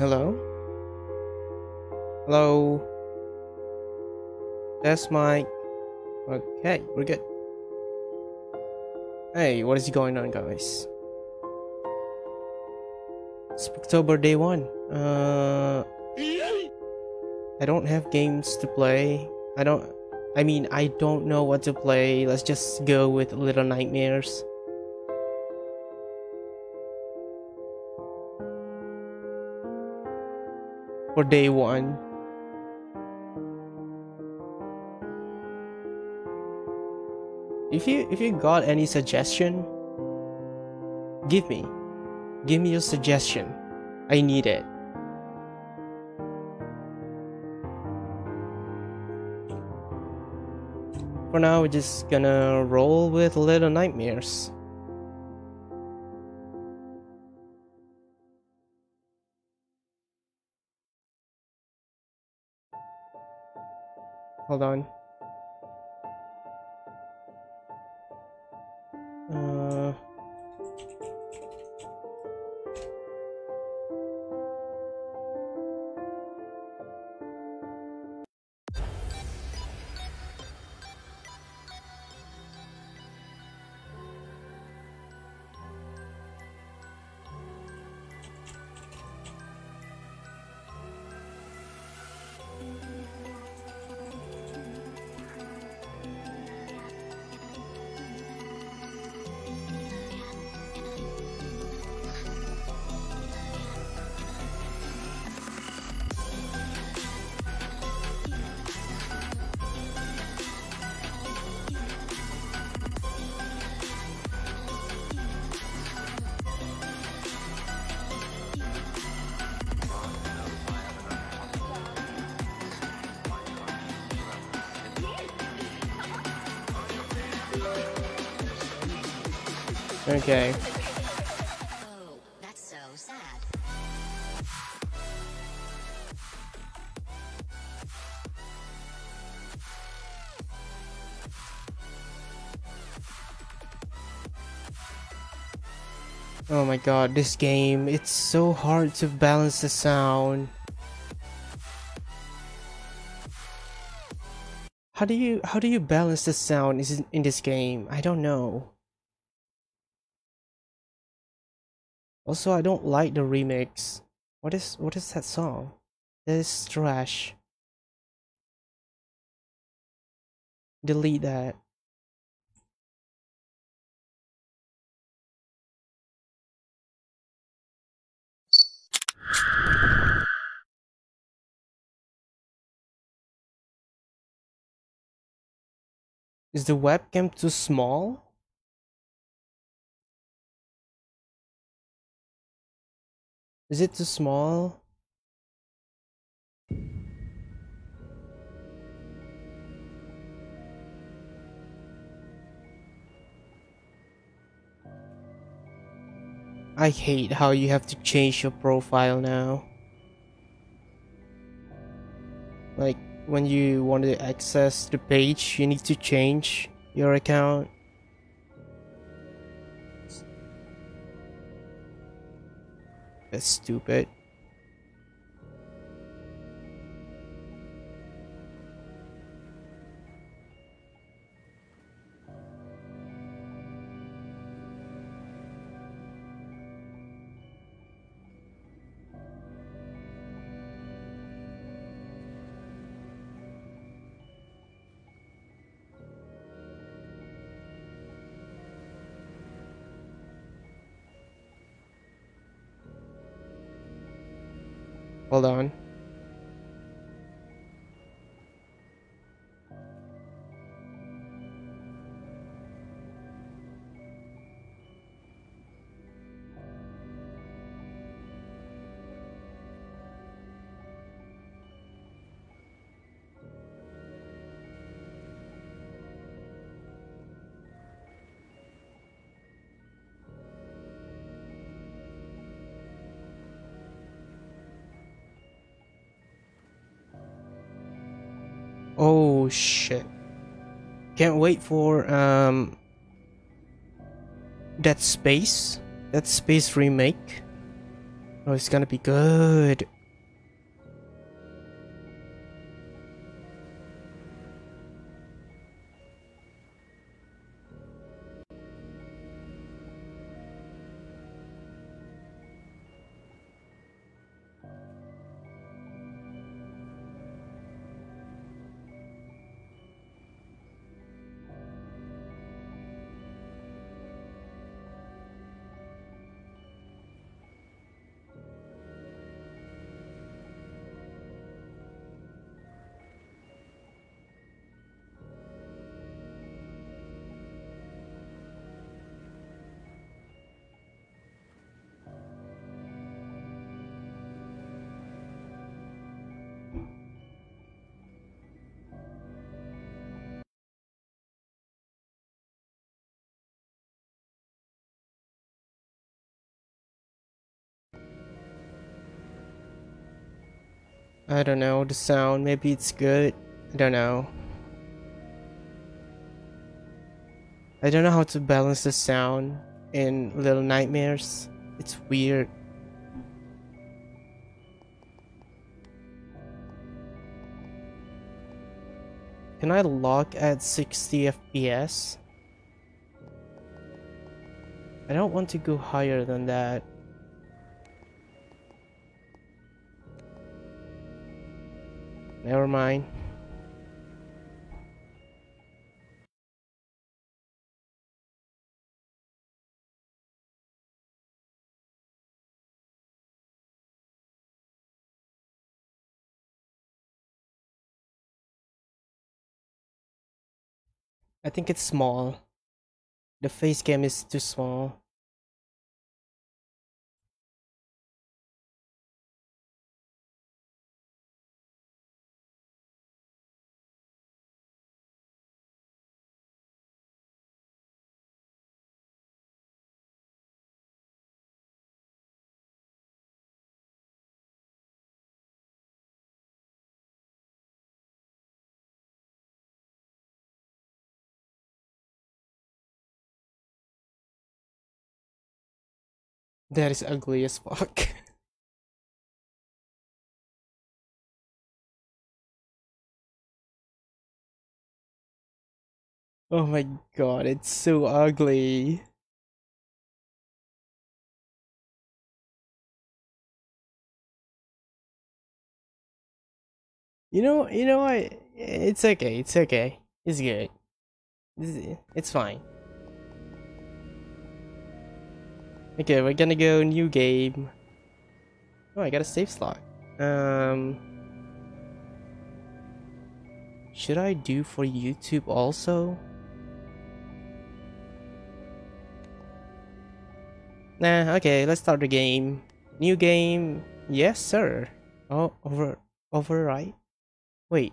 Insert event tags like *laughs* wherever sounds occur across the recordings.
Hello? Hello? That's my... Okay, we're good. Hey, what is going on, guys? Spooktober day one. Uh... I don't have games to play. I don't... I mean, I don't know what to play. Let's just go with Little Nightmares. For day one. If you if you got any suggestion, give me. Give me your suggestion. I need it. For now, we're just gonna roll with Little Nightmares. Hold on. Okay. Oh, my god, this game, it's so hard to balance the sound. How do you how do you balance the sound in this game? I don't know. Also, I don't like the remix. What is what is that song? That is trash. Delete that. Is the webcam too small? Is it too small? I hate how you have to change your profile now. Like when you want to access the page, you need to change your account. That's stupid. Can't wait for um that space. That space remake. Oh, it's gonna be good. I don't know, the sound, maybe it's good. I don't know. I don't know how to balance the sound in Little Nightmares. It's weird. Can I lock at 60 FPS? I don't want to go higher than that. Never mind. I think it's small. The face cam is too small. That is ugly as fuck. *laughs* oh my god, it's so ugly. You know, you know what? It's okay, it's okay. It's good. It's fine. Okay, we're gonna go new game. Oh, I got a save slot. Um, should I do for YouTube also? Nah, okay, let's start the game. New game. Yes, sir. Oh, over, override? Wait.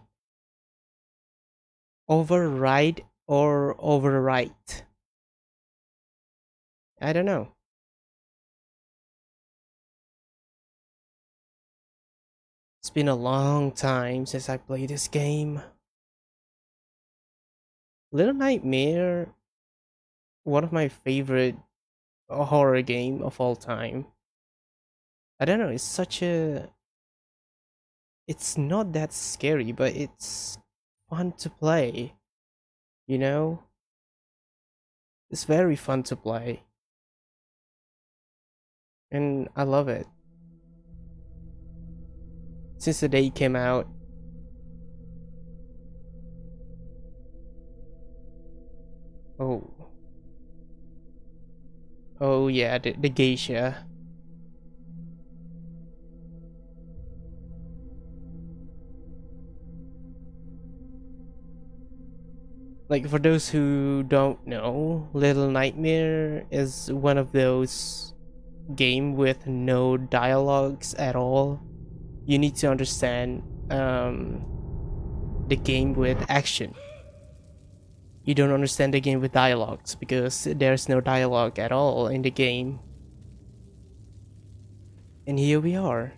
Override or overwrite? I don't know. Been a long time since I played this game. Little Nightmare, one of my favorite horror game of all time. I don't know, it's such a it's not that scary, but it's fun to play. You know? It's very fun to play. And I love it since the day it came out. Oh. Oh yeah, the, the geisha. Like for those who don't know, Little Nightmare is one of those game with no dialogues at all you need to understand um, the game with action. You don't understand the game with dialogues because there's no dialogue at all in the game. And here we are.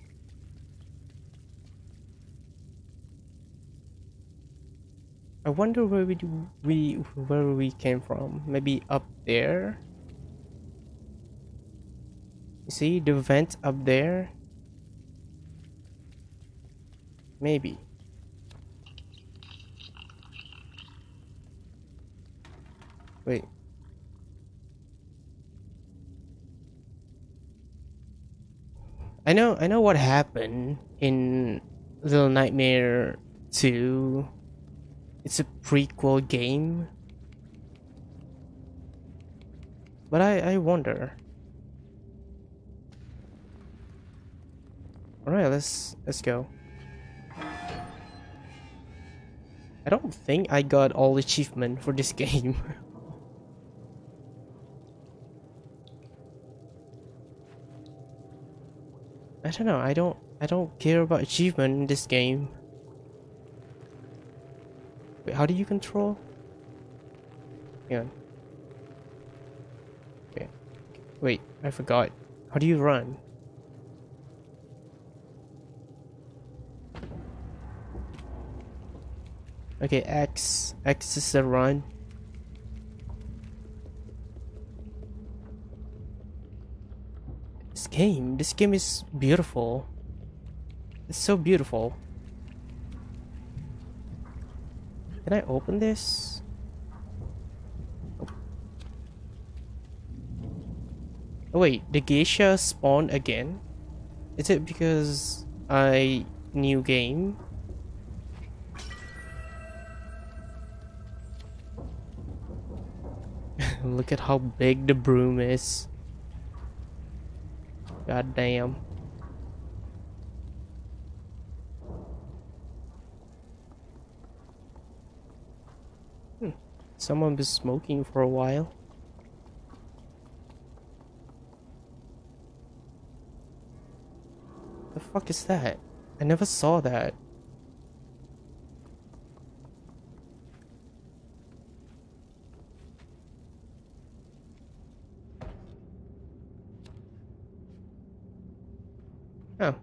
I wonder where we do, we where we came from. Maybe up there. You see the vent up there? Maybe. Wait. I know I know what happened in Little Nightmare 2. It's a prequel game. But I I wonder. Alright, let's let's go. I don't think I got all achievement for this *laughs* game. I don't know, I don't I don't care about achievement in this game. Wait, how do you control? On. Okay. Wait, I forgot. How do you run? Okay, X. X is the run. This game, this game is beautiful. It's so beautiful. Can I open this? Oh wait, the geisha spawned again? Is it because I new game? Look at how big the broom is. God damn. Hmm. Someone been smoking for a while. The fuck is that? I never saw that. Oh.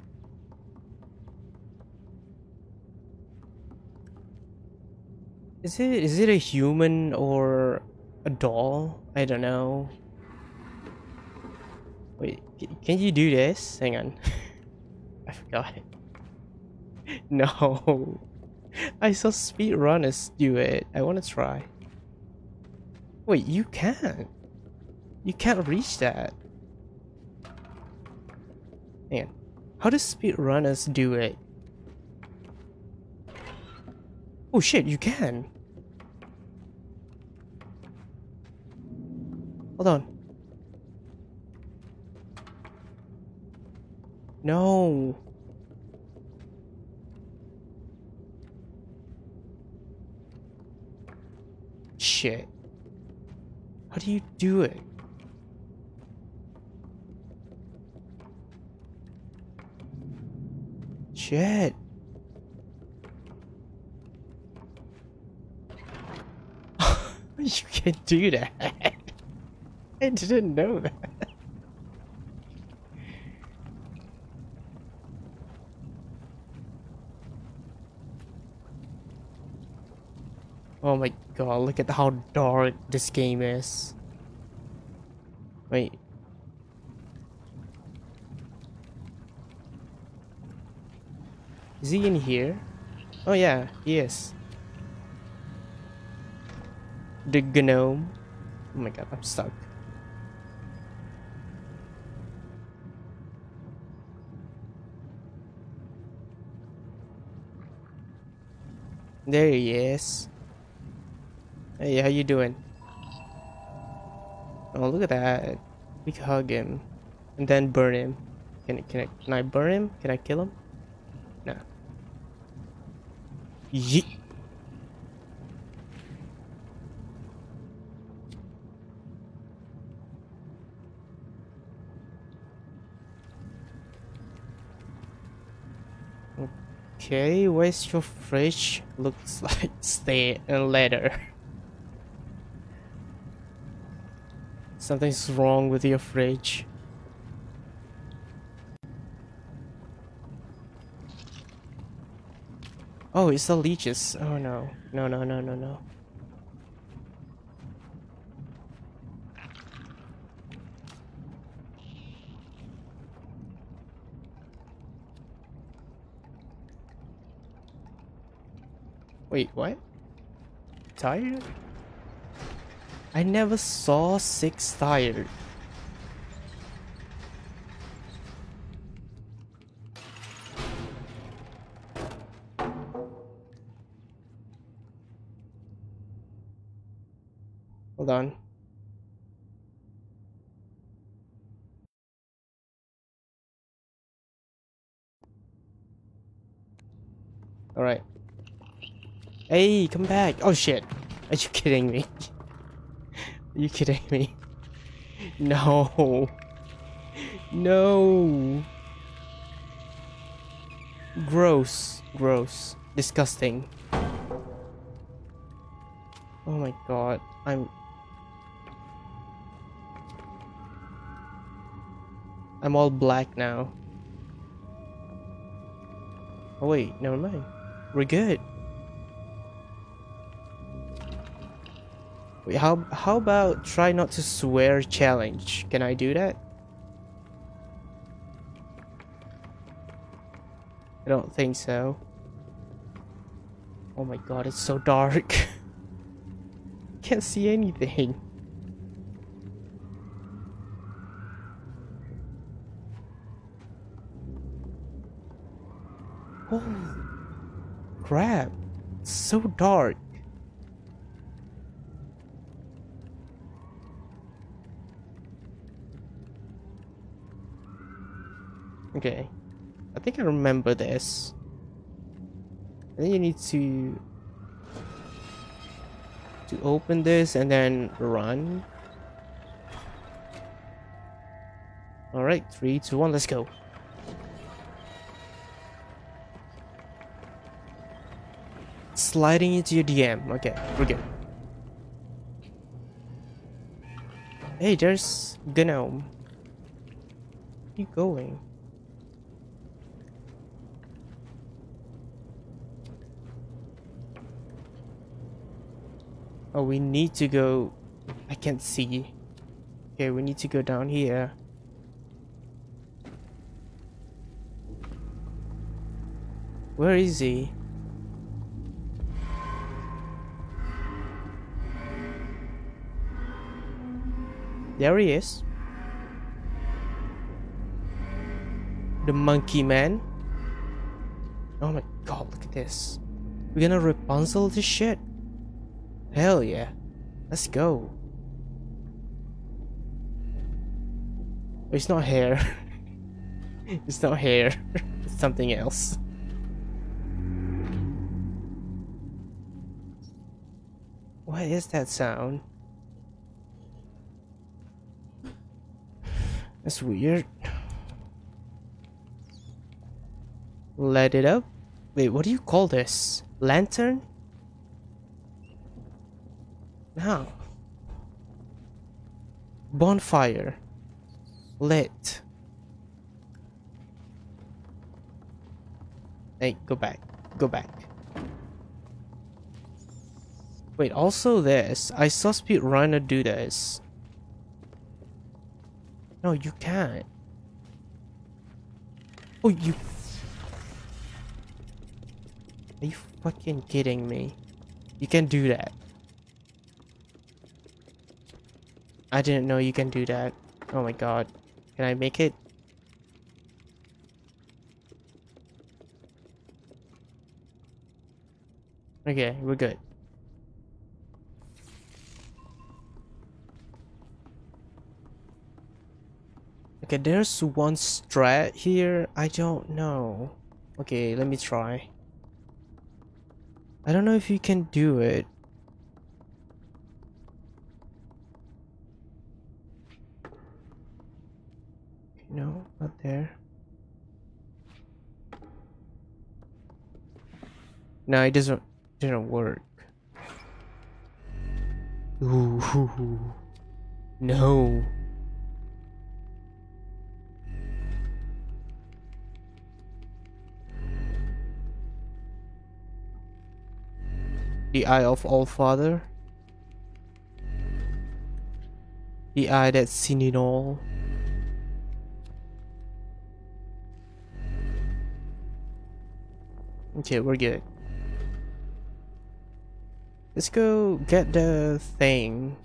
Is it is it a human or a doll? I don't know. Wait, can you do this? Hang on. *laughs* I forgot. *laughs* No. I saw speedrunners do it. I want to try. Wait, you can't. You can't reach that. How do speedrunners do it? Oh shit, you can. Hold on. No. Shit. How do you do it? Shit. *laughs* you can do that. *laughs* I didn't know that. Oh my god, look at how dark this game is. Wait. Is he in here? Oh yeah, he is. The gnome. Oh my god, I'm stuck. There he is. Hey, how you doing? Oh, look at that. We can hug him. And then burn him. Can, can, I, can I burn him? Can I kill him? No. Yeet. Okay, where's your fridge? Looks *laughs* like stay and leather. Something's wrong with your fridge. Oh, it's the leeches. Oh no. No, no, no, no, no. Wait, what? Tired? I never saw six tired. Hey, come back. Oh shit. Are you kidding me? *laughs* Are you kidding me? *laughs* No. No. Gross. Gross. Disgusting. Oh my god. I'm I'm all black now. Oh wait, never mind. We're good. How how about try not to swear challenge? Can I do that? I don't think so. Oh my god, it's so dark. *laughs* Can't see anything. Holy crap. It's so dark. Okay. I think I remember this. I think you need to to open this and then run. Alright, three, two, one, let's go. Sliding into your DM. Okay, we're good. Hey, there's Gnome. Where you going? Oh, we need to go... I can't see. Okay, we need to go down here. Where is he? There he is. The monkey man. Oh my god, look at this. We're gonna Rapunzel this shit. Hell yeah. Let's go. It's not hair. *laughs* it's not hair. *laughs* it's something else. What is that sound? That's weird. Let it up. Wait, what do you call this? Lantern? No. Bonfire. Lit. Hey, go back. Go back. Wait, also this. I saw Speedrunner do this. No, you can't. Oh, you... Are you fucking kidding me? You can't do that. I didn't know you can do that. Oh my god. Can I make it? Okay, we're good. Okay, there's one strat here. I don't know. Okay, let me try. I don't know if you can do it. No, not there. No, it doesn't didn't work. Ooh, no. The Eye of All Father. The Eye that's seen it all. Okay, we're good. Let's go get the thing.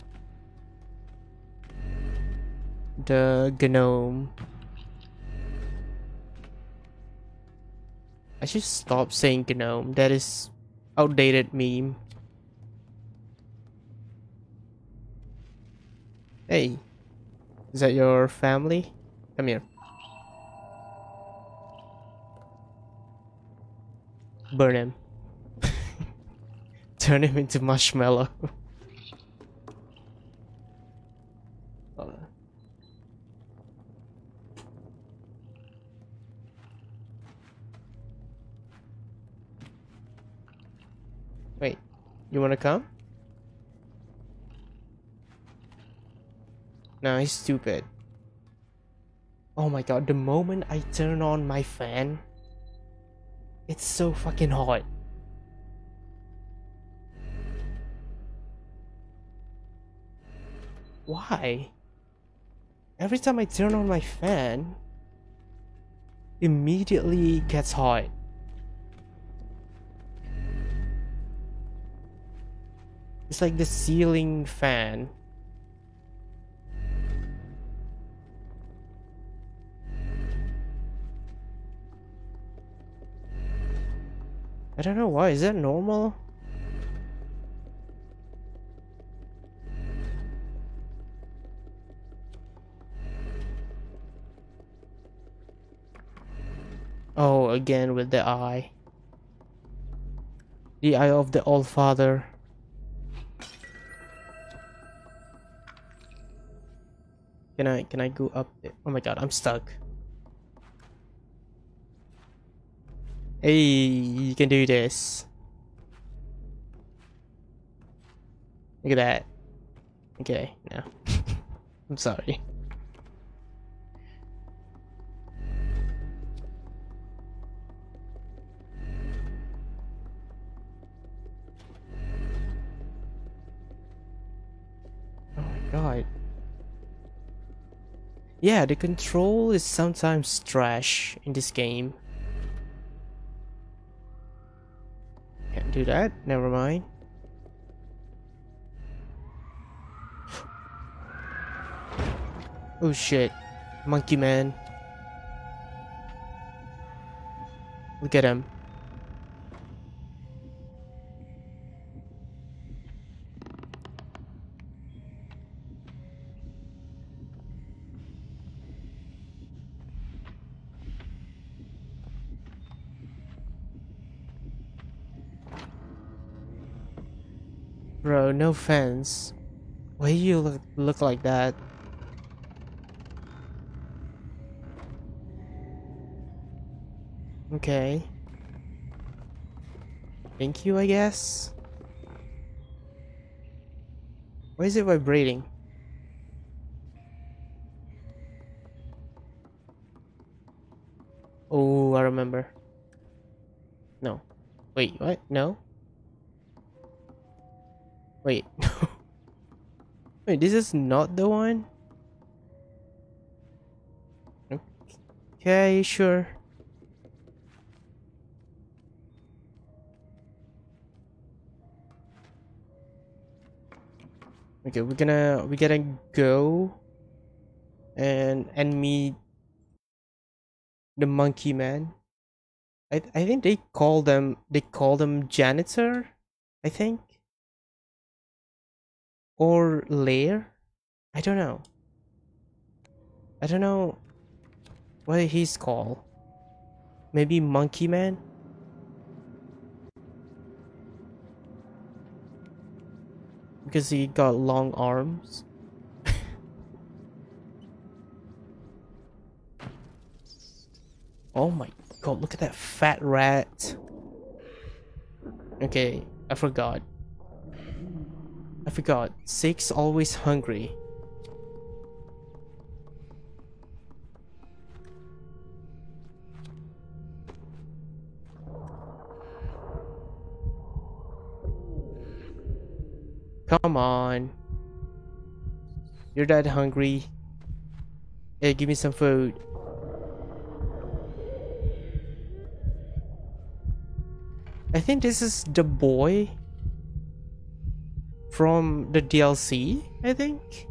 The gnome. I should stop saying gnome. That is outdated meme. Hey, is that your family? Come here. Burn him. *laughs* Turn him into marshmallow. Wait, you wanna come? No, he's stupid. Oh my god, the moment I turn on my fan, it's so fucking hot. Why? Every time I turn on my fan, immediately gets hot. It's like the ceiling fan. I don't know why. Is that normal? Oh, again with the eye. The eye of the All Father. Can I can I go up there? Oh my god, I'm stuck. Hey, you can do this. Look at that. Okay, no. *laughs* I'm sorry. Oh my god. Yeah, the control is sometimes trash in this game. Do that, never mind. Oh shit. Monkey man. Look at him. No offense. Why do you look, look like that? Okay. Thank you, I guess. Why is it vibrating? Oh, I remember. No. Wait, what? No? Wait. *laughs* Wait, this is not the one? Okay, sure. Okay, we're gonna we gotta go and and meet the monkey man. I I think they call them they call them janitor, I think. Or lair? I don't know. I don't know what he's called. Maybe monkey man? because he got long arms. oh my god, look at that fat rat. Okay, I forgot. I forgot. Six always hungry. Come on. You're that hungry. Hey, give me some food. I think this is the boy. From the DLC, I think.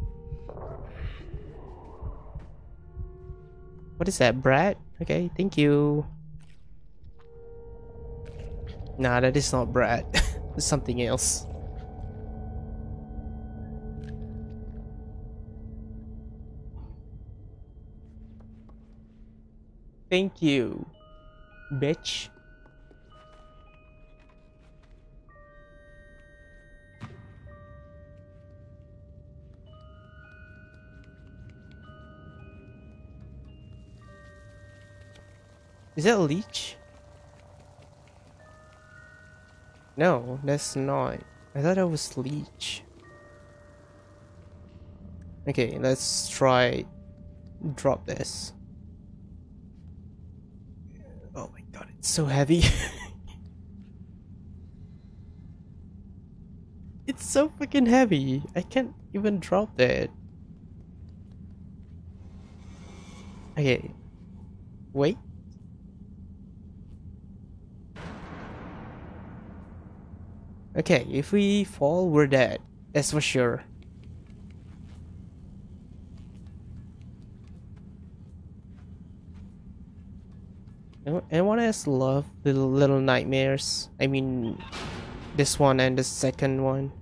What is that, Brad? Okay, thank you. Nah, that is not Brad. *laughs* it's something else. Thank you, bitch. Is that a leech? No, that's not. I thought that was leech. Okay, let's try drop this. Oh my god, it's so heavy. *laughs* it's so fucking heavy. I can't even drop that. Okay. Wait. Okay, if we fall, we're dead. That's for sure. Anyone else love Little Little Nightmares? I mean, this one and the second one.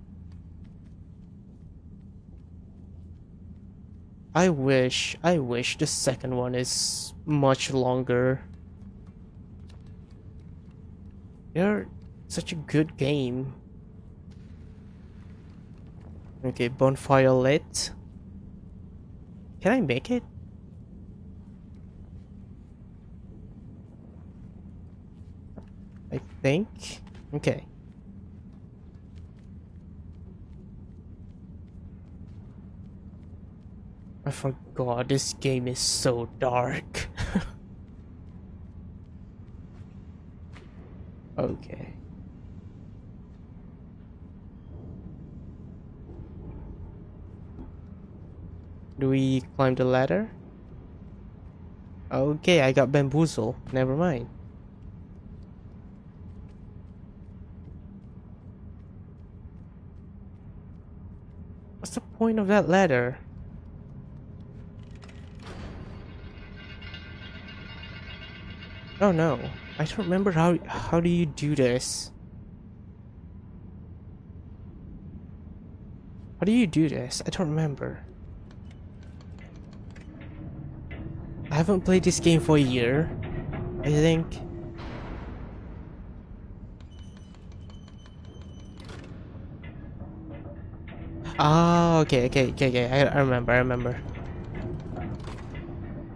I wish, I wish the second one is much longer. They're such a good game. Okay, bonfire lit. Can I make it? I think. Okay. I forgot this game is so dark. *laughs* okay. Do we climb the ladder? Okay, I got bamboozle. Never mind. What's the point of that ladder? Oh no, I don't remember how how do you do this? How do you do this? I don't remember. I haven't played this game for a year, I think. Oh, okay, okay, okay, okay. I, I remember, I remember.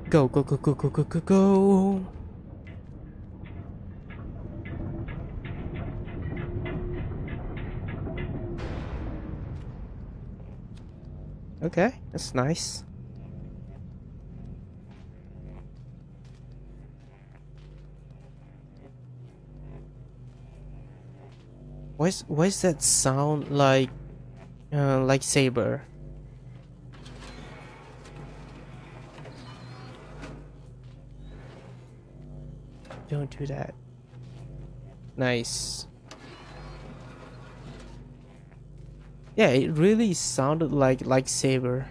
Go, go, go, go, go, go, go, go. Okay, that's nice. Why's why's that sound like uh, like saber? Don't do that. Nice. Yeah, it really sounded like like saber.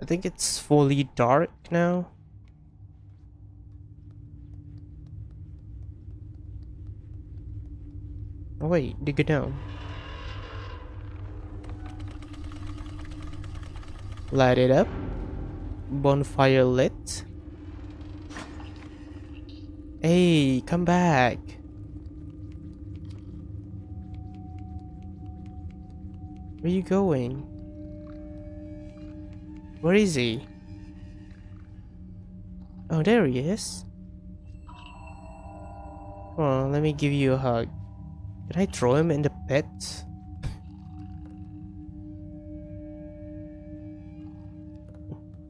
I think it's fully dark now. Wait, dig it down. Light it up. Bonfire lit. Hey, come back. Where are you going? Where is he? Oh, there he is. On, let me give you a hug. Can I throw him in the pit?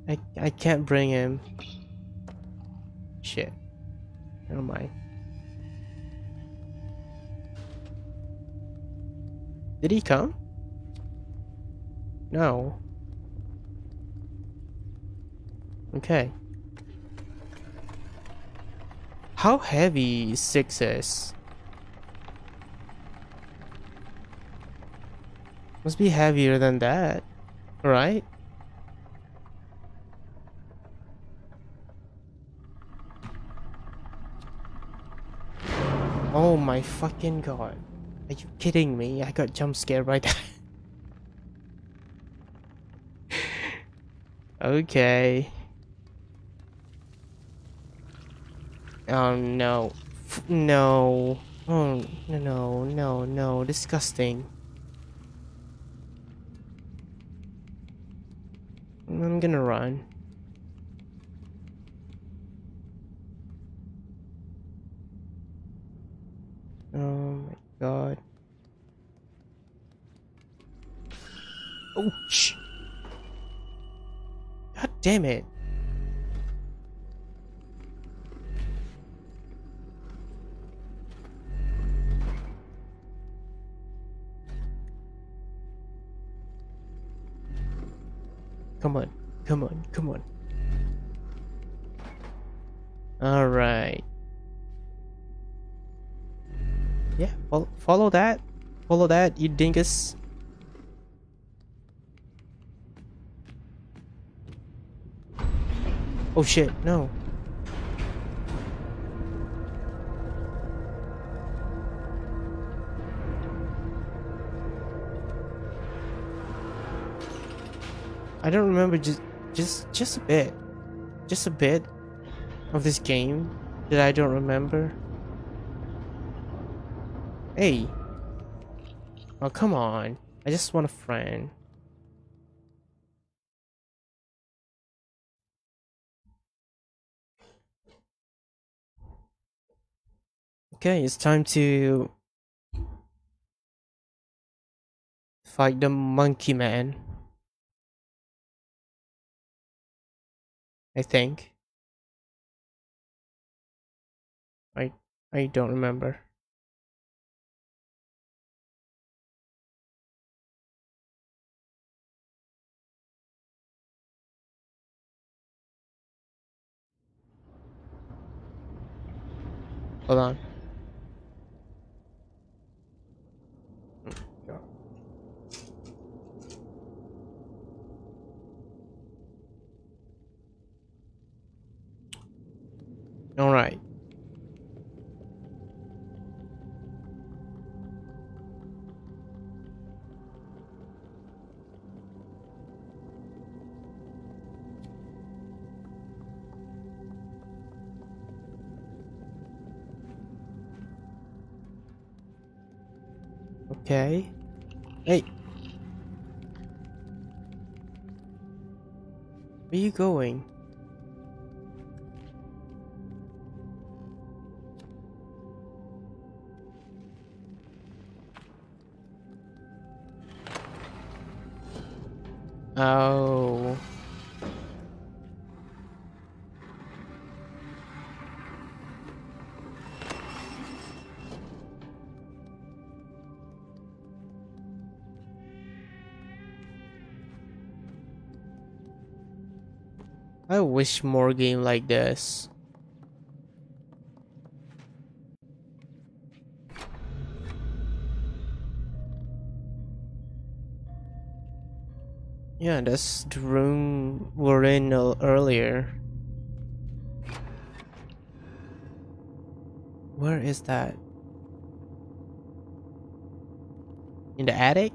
I, I can't bring him. Shit. Never mind. Did he come? No. Okay. How heavy six is? Must be heavier than that, right? Oh my fucking god. Are you kidding me? I got jump scared by that. *laughs* okay. Oh no. F no. Oh no no no no disgusting. I'm gonna run. Oh my god. Oh, sh God damn it. Come on, come on, come on. Alright. Yeah, follow, follow that. Follow that, you dingus. Oh shit, no. I don't remember just just just a bit. Just a bit of this game that I don't remember. Hey. Oh, come on. I just want a friend. Okay, it's time to fight the monkey man. I think. I I don't remember. Hold on. All right. Okay. Hey. Where are you going? Oh. I wish more game like this. Yeah, that's the room we're in earlier. Where is that? In the attic?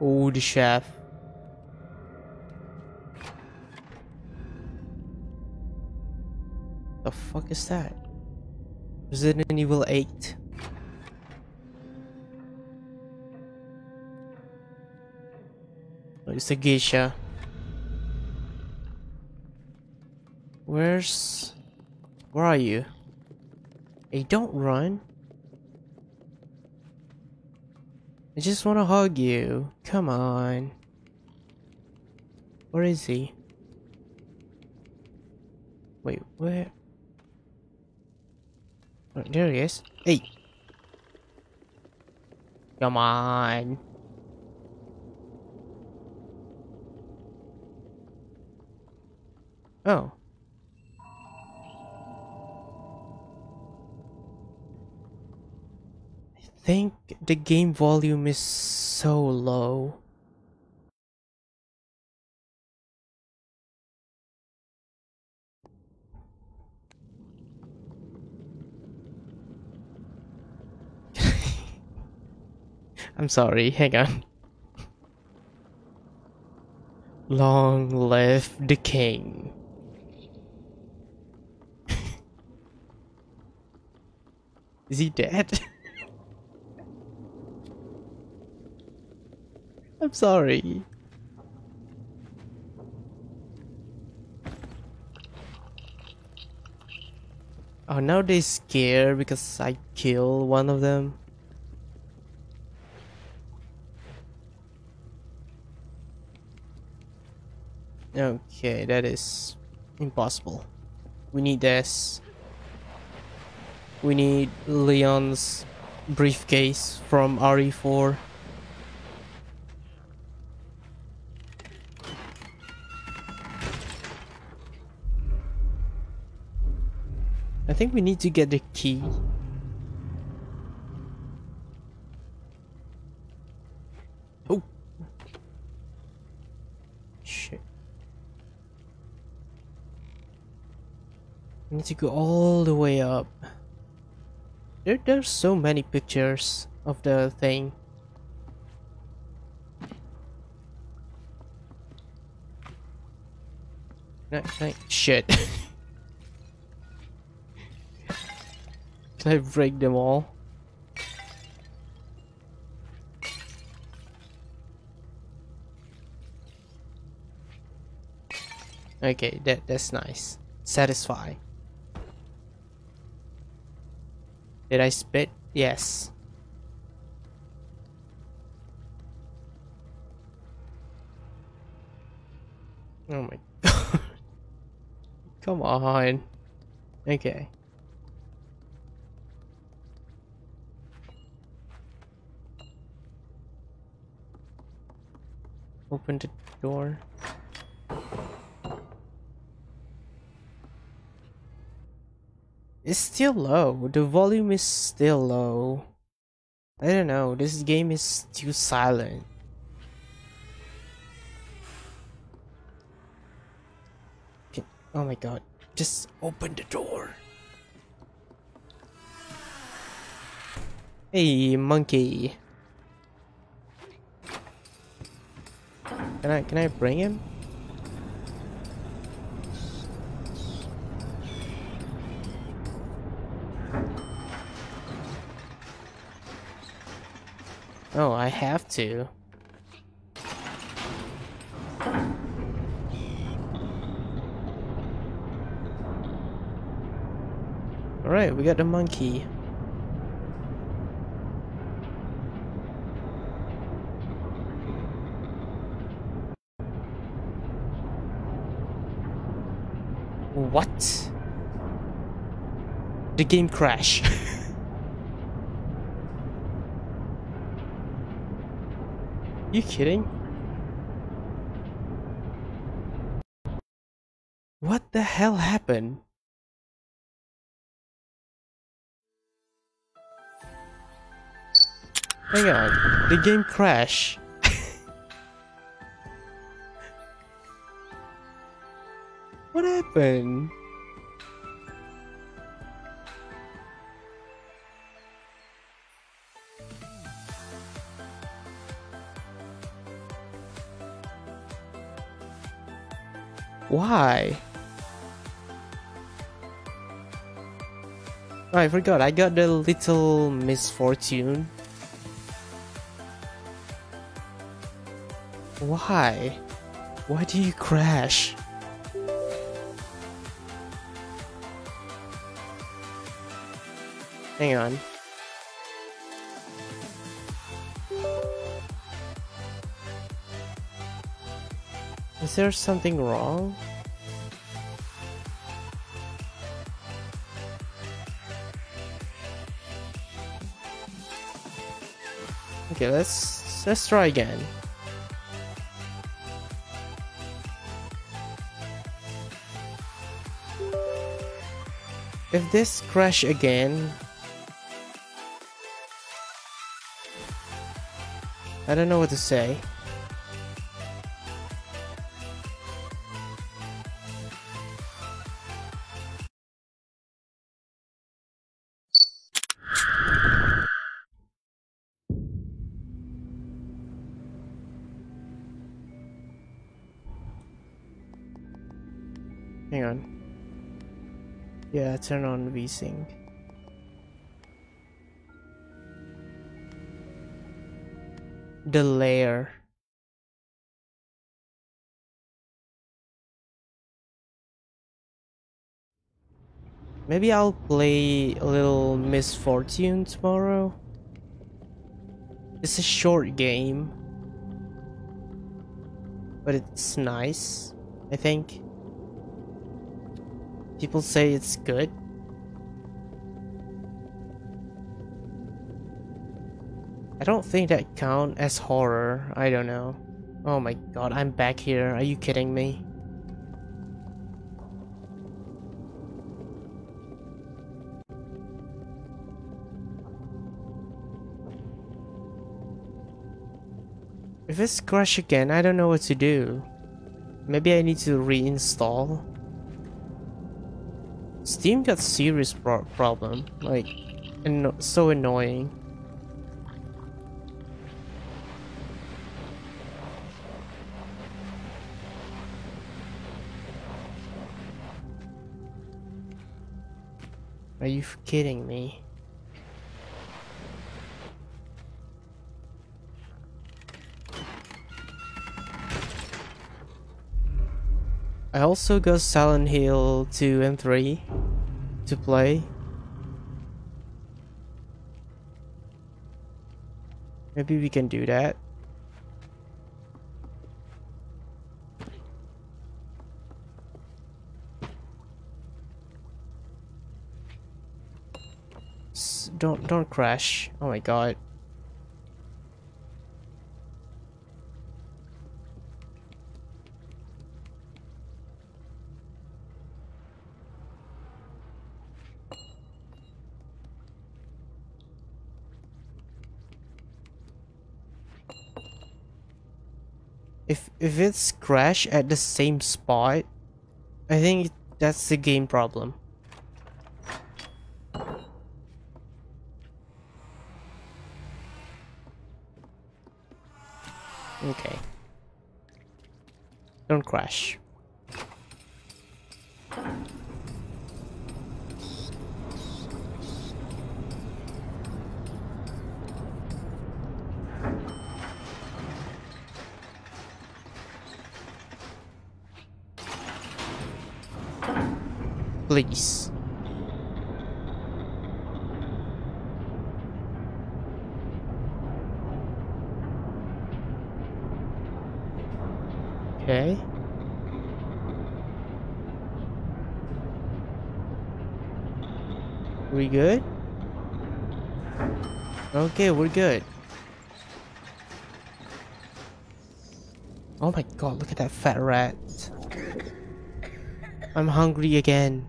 Oh, the chef. The fuck is that? Resident Evil 8. It's a geisha. Where's... Where are you? Hey, don't run. I just want to hug you. Come on. Where is he? Wait, where? Oh, there he is. Hey! Come on. Oh. I think the game volume is so low. *laughs* I'm sorry, hang on. Long live the king. Is he dead? *laughs* I'm sorry. Oh, now they scare because I kill one of them. Okay, that is impossible. We need this. We need Leon's briefcase from RE4. I think we need to get the key. Oh. Shit. We need to go all the way up. There, there's so many pictures of the thing. Shit. *laughs* can I break them all? Okay, that that's nice. Satisfy. Did I spit? Yes. Oh my *laughs* god. Come on. Okay. Open the door. It's still low. The volume is still low. I don't know. This game is too silent. Oh my god. Just open the door. Hey, monkey. Can I can I bring him? Oh, I have to. Alright, we got the monkey. What? The game crash. *laughs* you kidding? What the hell happened? Hang on, the game crashed. *laughs* what happened? Why? Oh, I forgot, I got the little misfortune. Why? Why do you crash? Hang on. Is there something wrong? Okay, let's let's try again. If this crash again... I don't know what to say. Turn on VSync. The layer. Maybe I'll play a little Misfortune tomorrow. It's a short game. But it's nice, I think. People say it's good. I don't think that count as horror. I don't know. Oh my god, I'm back here. Are you kidding me? If it's crash again, I don't know what to do. Maybe I need to reinstall. Steam got serious pro problem, like, and so annoying. Are you kidding me? I also got Silent Hill 2 and 3 to play. Maybe we can do that. Don't don't crash. Oh my god. If if it's crash at the same spot, I think that's the game problem. Okay. Don't crash. Please. Okay. We good? Okay, we're good. Oh my god, look at that fat rat. I'm hungry again.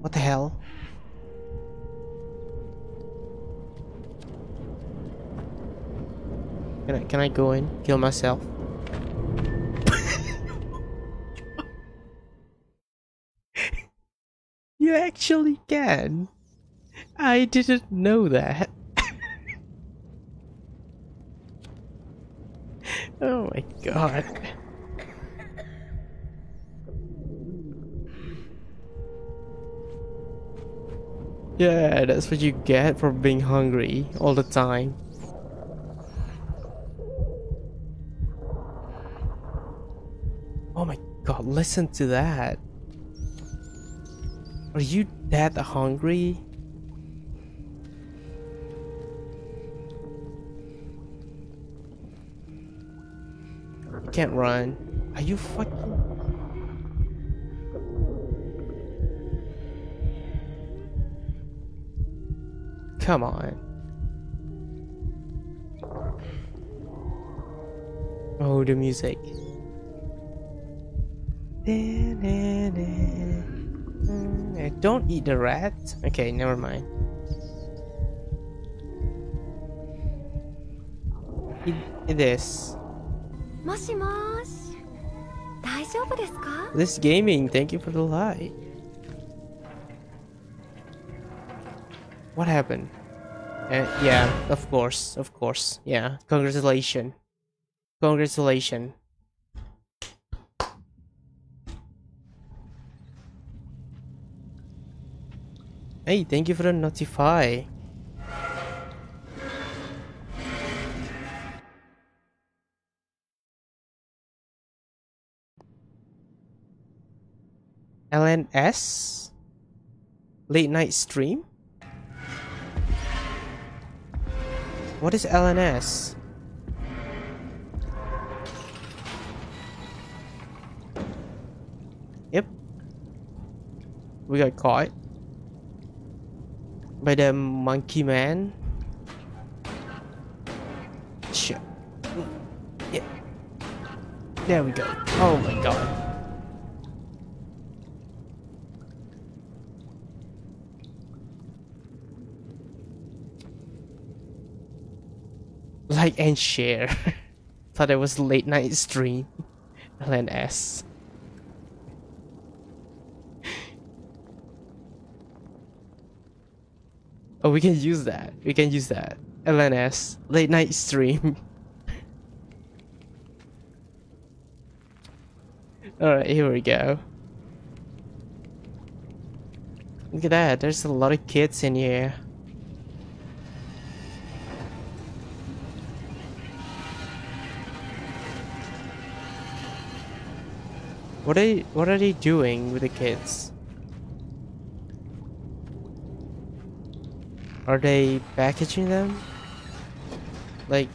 What the hell? Can I can I go in? Kill myself? *laughs* you actually can. I didn't know that. *laughs* oh my god. Yeah, that's what you get for being hungry all the time. Oh my god, listen to that. Are you that hungry? Can't run. Are you fucking... Come on. Oh, the music. Don't eat the rat. Okay, never mind. Eat this. This gaming, thank you for the light. What happened? Uh, yeah, of course, of course. Yeah, congratulations. Congratulations. Hey, thank you for the notify. LNS? Late night stream? What is LNS? Yep. We got caught by the monkey man. Shit. Mm. Yeah. There we go. Oh my god. Like and share. *laughs* Thought it was late night stream. LNS. *laughs* Oh, we can use that. We can use that. LNS. Late night stream. *laughs* Alright, here we go. Look at that. There's a lot of kids in here. What are they, what are they doing with the kids? Are they packaging them? Like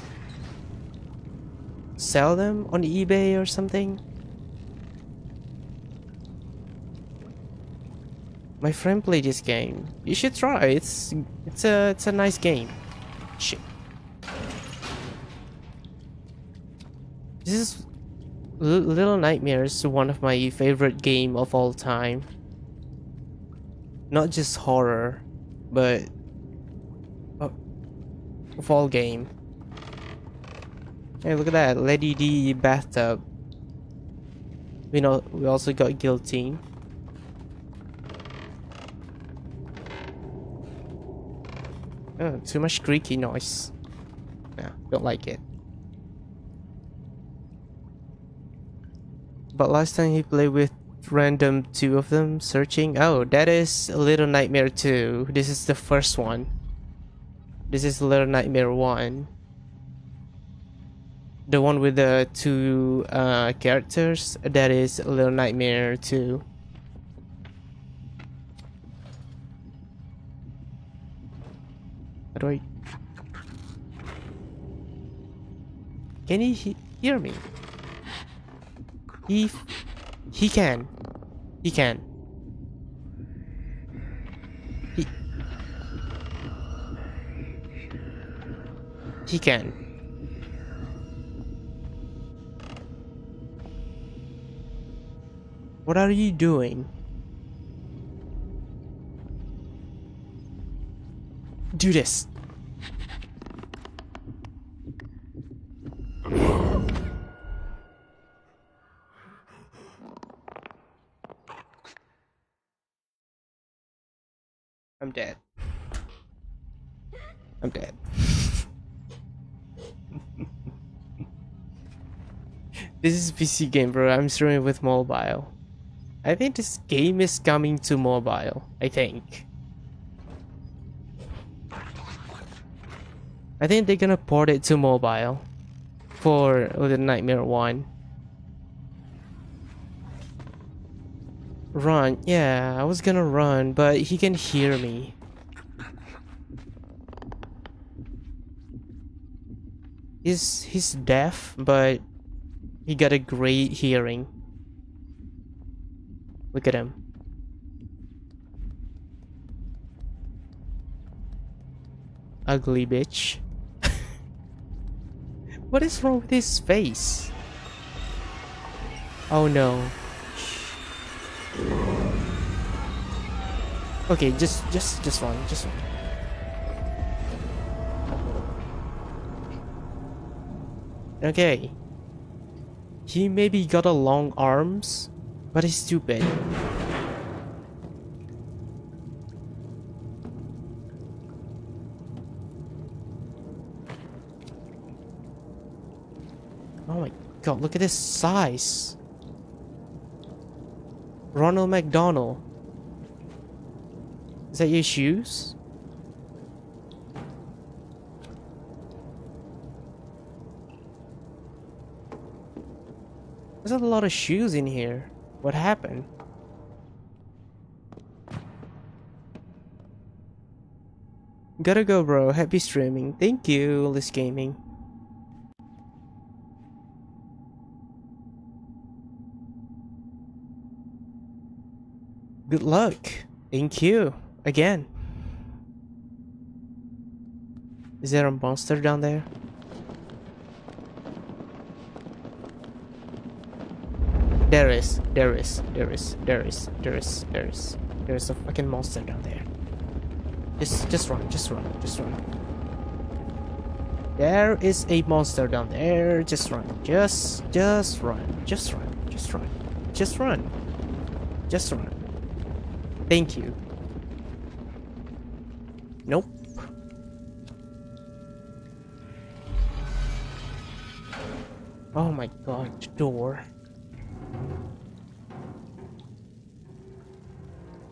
sell them on eBay or something? My friend played this game. You should try. It's it's a it's a nice game. Shit. This is Little Nightmares one of my favorite game of all time. Not just horror, but uh, of all game. Hey, look at that, Lady D bathtub. We know we also got guillotine. Oh, too much creaky noise. Yeah, don't like it. But last time he played with random two of them searching. Oh, that is Little Nightmare 2. This is the first one. This is Little Nightmare 1. The one with the two uh, characters, that is Little Nightmare 2. How do I... Can he he hear me? He he can. He can. He He can. What are you doing? Do this. I'm dead. I'm dead. *laughs* this is PC game, bro. I'm streaming with mobile. I think this game is coming to mobile. I think. I think they're gonna port it to mobile for the Nightmare 1. Run, yeah, I was gonna run, but he can hear me. He's, he's deaf, but he got a great hearing. Look at him. Ugly bitch. *laughs* what is wrong with his face? Oh no. Okay, just just just one, just run. Okay. He maybe got a long arms, but he's stupid. Oh my god, look at this size. Ronald McDonald. Is that your shoes? There's a lot of shoes in here. What happened? Gotta go, bro. Happy streaming. Thank you, Liz Gaming. Good luck. Thank you. Again. Is there a monster down there? There is, there is, there is, there is, there is, there is, there is a fucking monster down there. Just, just run, just run, just run. There is a monster down there. Just run, just, just run, just run, just run, just run, just run. Thank you. Nope. Oh my god, door.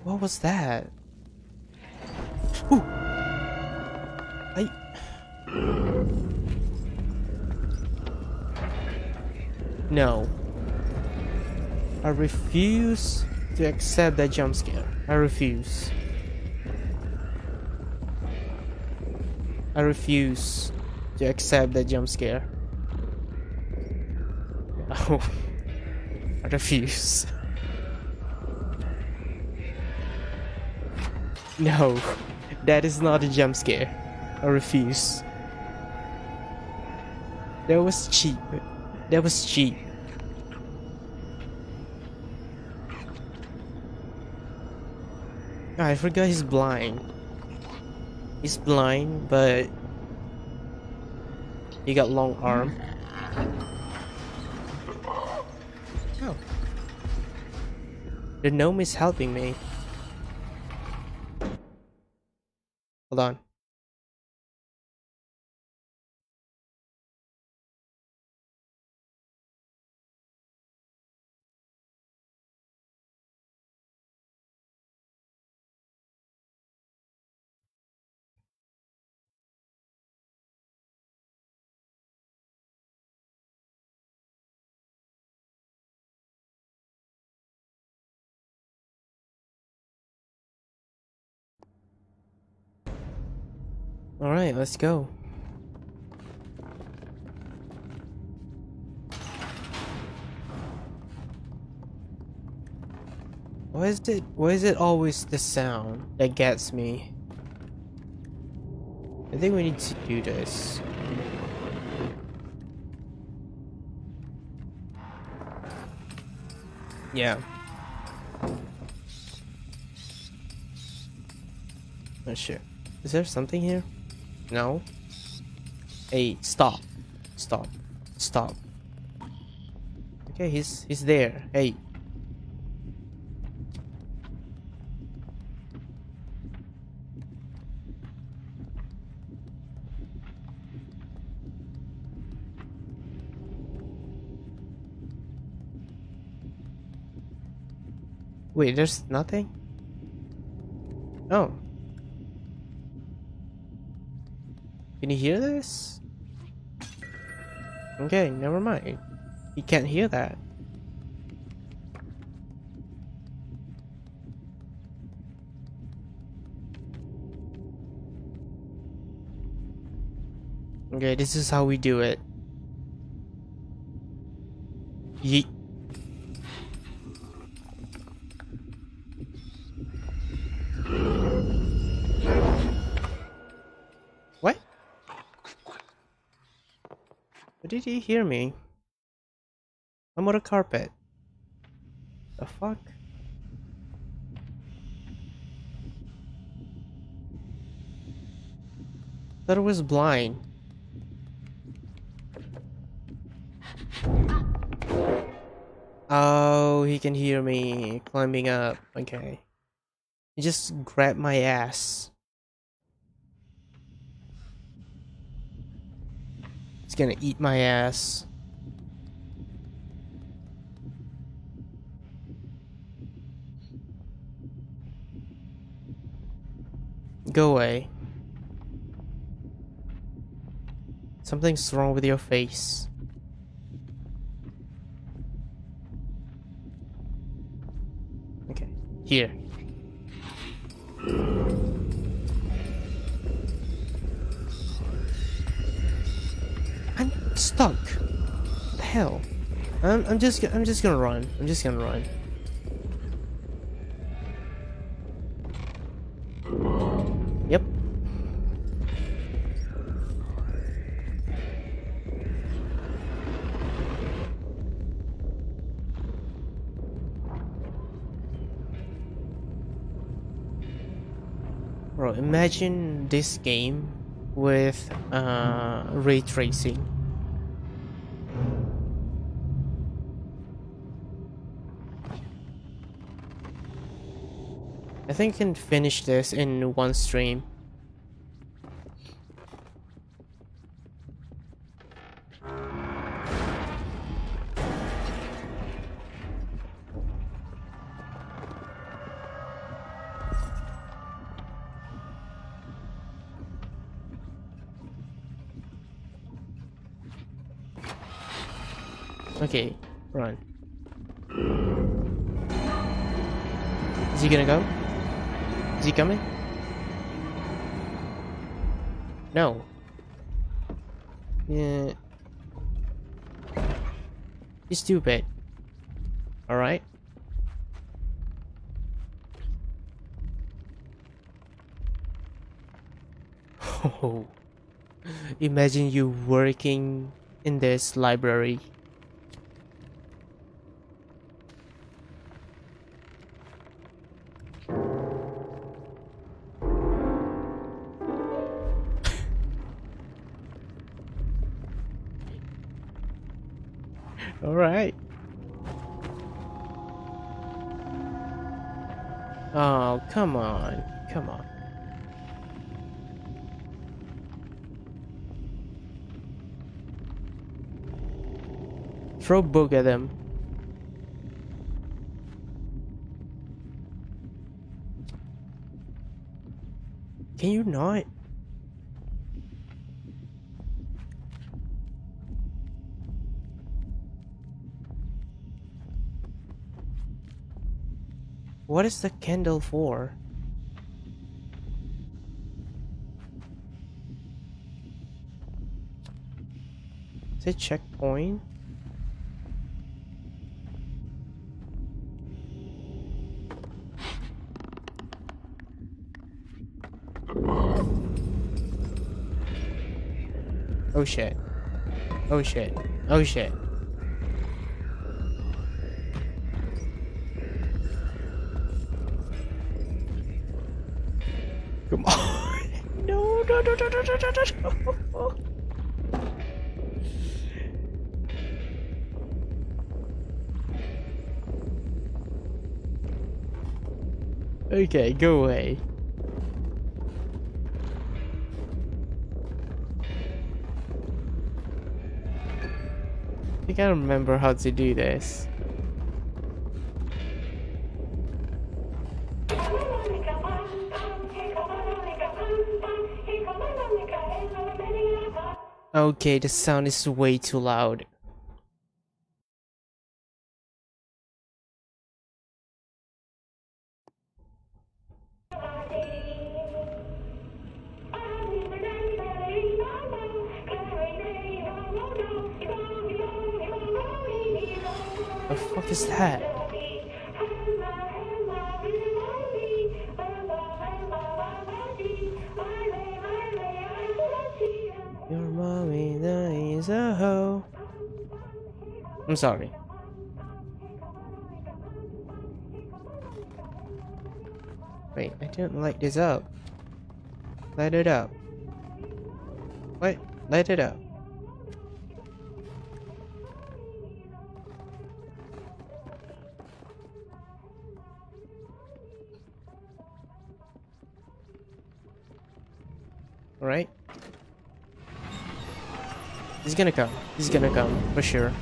What was that? Ooh. I. No. I refuse to accept that jump scare. I refuse. I refuse to accept that jump scare. Oh. *laughs* I refuse. No, that is not a jump scare. I refuse. That was cheap. That was cheap. Ah, I forgot he's blind. He's blind, but he got long arm. Oh. The gnome is helping me. Hold on. Alright, let's go. Why is it why is it always the sound that gets me? I think we need to do this. Yeah. Oh shit. Is there something here? No. Hey, stop. Stop. Stop. Okay, he's he's there. Hey. Wait, there's nothing? Oh. Can you hear this? Okay, never mind. You can't hear that. Okay, this is how we do it. Yeet. did he hear me? I'm on a carpet. The fuck? That was blind. Oh, he can hear me climbing up. Okay. He just grabbed my ass. Gonna eat my ass. Go away. Something's wrong with your face. Okay, here. Stuck. Hell? I'm, I'm just I'm just gonna run. I'm just gonna run. Yep. Bro, imagine this game with uh, ray tracing. I think I can finish this in one stream. No. Yeah. He's stupid. Alright. Oh. *laughs* Imagine you working in this library. Throw book at them. Can you not? What is the candle for? Is it checkpoint? Oh shit. Oh shit. Oh shit. Come on. *laughs* No, no, no, no, no, no, no, no. Okay, go away. I think I remember how to do this. Okay, the sound is way too loud. Sorry. Wait, I didn't light this up. Light it up. Wait, light it up. Alright. He's gonna come. He's gonna come, for sure.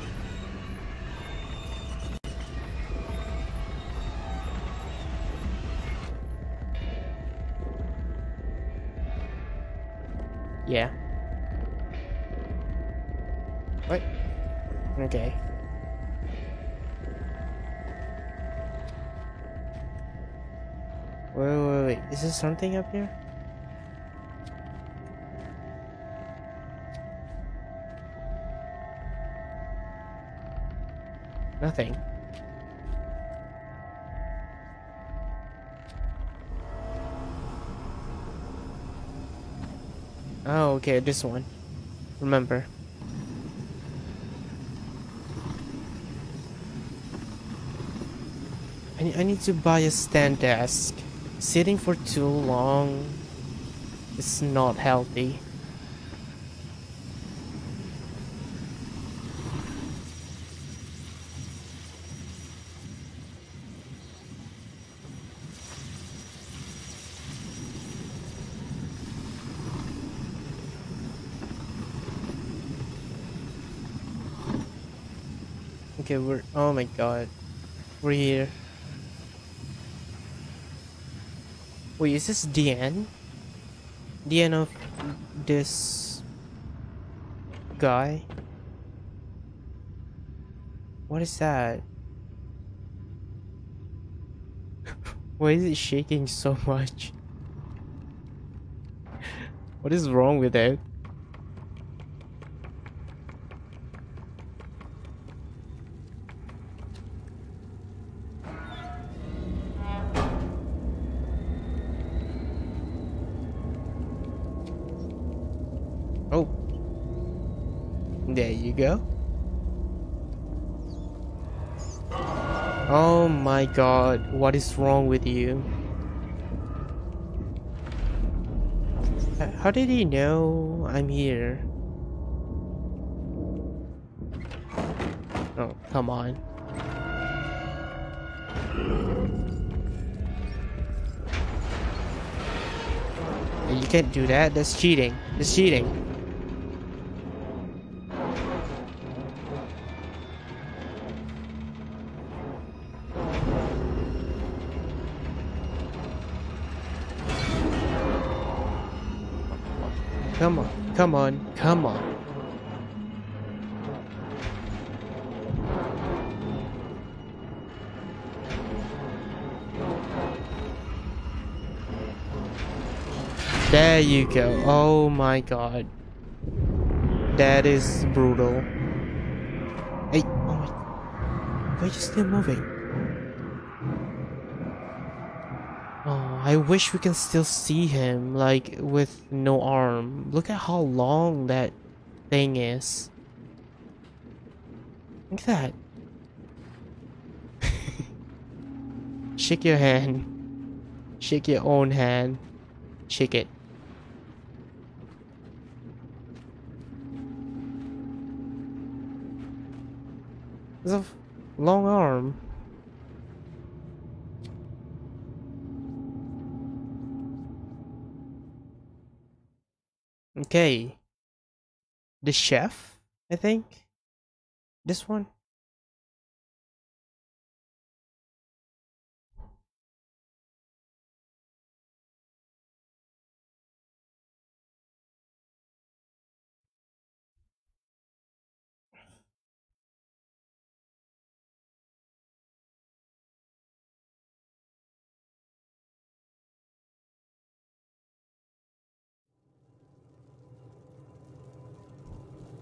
Something up here? Nothing. Oh, okay, this one. Remember. I, ne- I need to buy a stand desk. Sitting for too long is not healthy. Okay, we're. Oh my god. We're here. Wait, is this the end? The end of this guy? What is that? *laughs* Why is it shaking so much? *laughs* What is wrong with it? God, what is wrong with you? How did he know I'm here? Oh, come on. You can't do that, that's cheating. That's cheating. Come on. There you go. Oh my god. That is brutal. Hey, oh my. Why are you still moving? Oh, I wish we can still see him, like, with no arm. Look at how long that thing is. Look at that. *laughs* Shake your hand. Shake your own hand. Shake it. It's a long arm. Okay. The chef, I think. This one.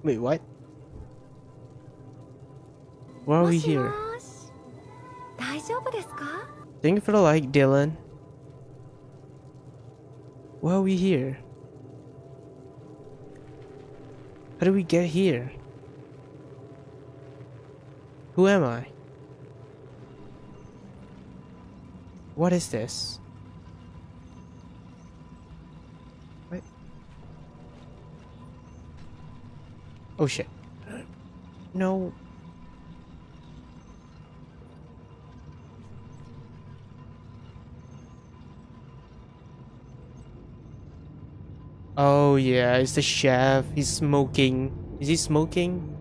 Wait, what? Why are we here? Thank you for the like, Dylan. Why are we here? How do we get here? Who am I? What is this? Oh shit. No. Oh yeah, it's the chef. He's smoking. Is he smoking?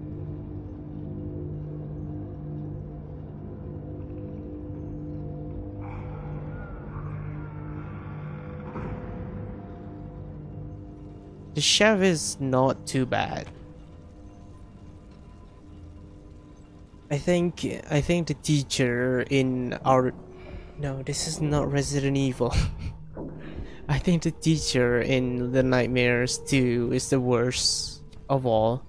The chef is not too bad. I think I think the teacher in our no, this is not Resident Evil. *laughs* I think the teacher in the Nightmares 2 is the worst of all.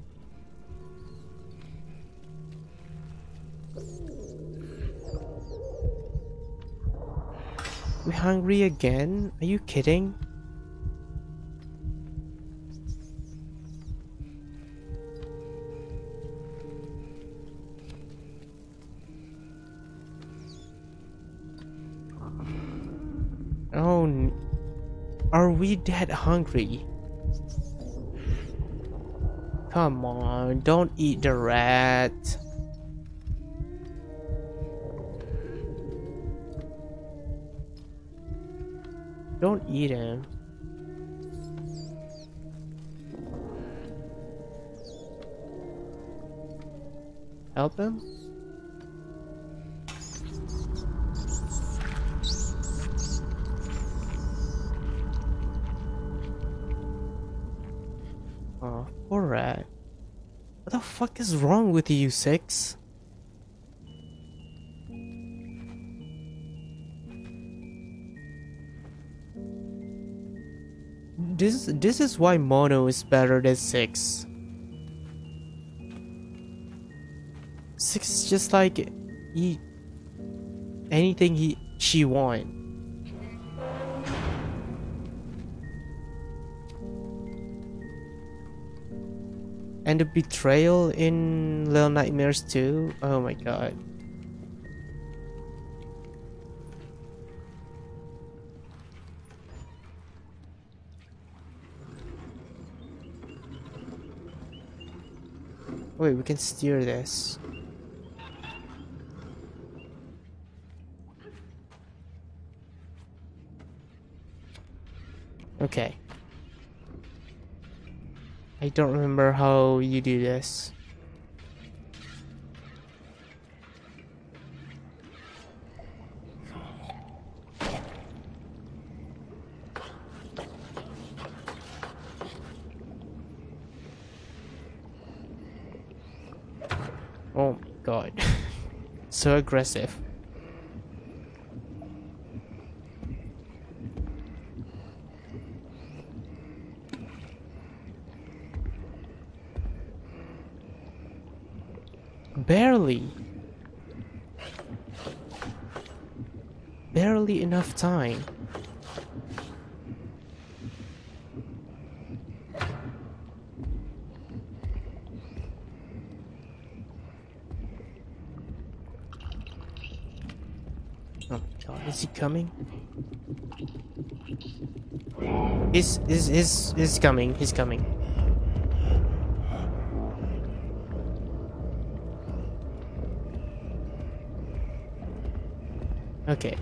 We hungry again? Are you kidding? We that hungry? Come on, don't eat the rat. Don't eat him. Help him? Rat. What the fuck is wrong with you, Six? This this is why Mono is better than Six. Six is just like he anything he she want. And the betrayal in Little Nightmares 2? Oh my god. Wait, we can steer this. Okay. I don't remember how you do this. Oh my god. *laughs* so aggressive. Barely. Barely enough time. Oh my god, is he coming? He's, he's, he's, he's coming, he's coming. Okay.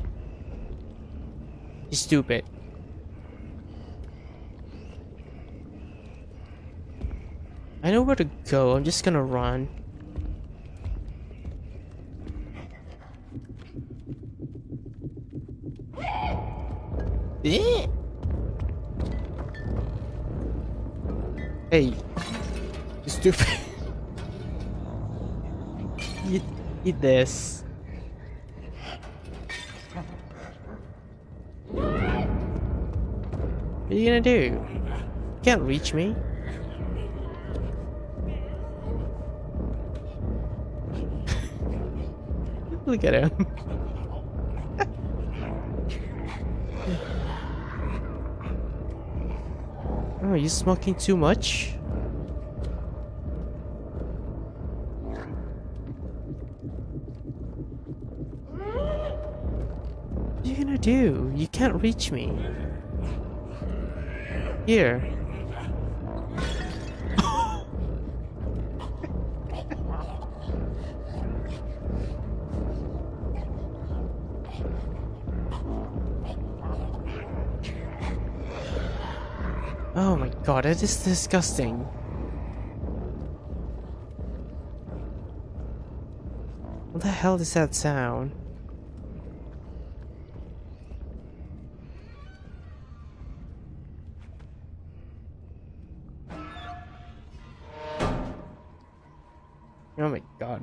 He's stupid. I know where to go, I'm just gonna run. Eat this. What are you gonna do? You can't reach me. *laughs* Look at him. *laughs* oh, you smoking too much? can't reach me. Here. Oh my god, it is disgusting. What the hell is that sound?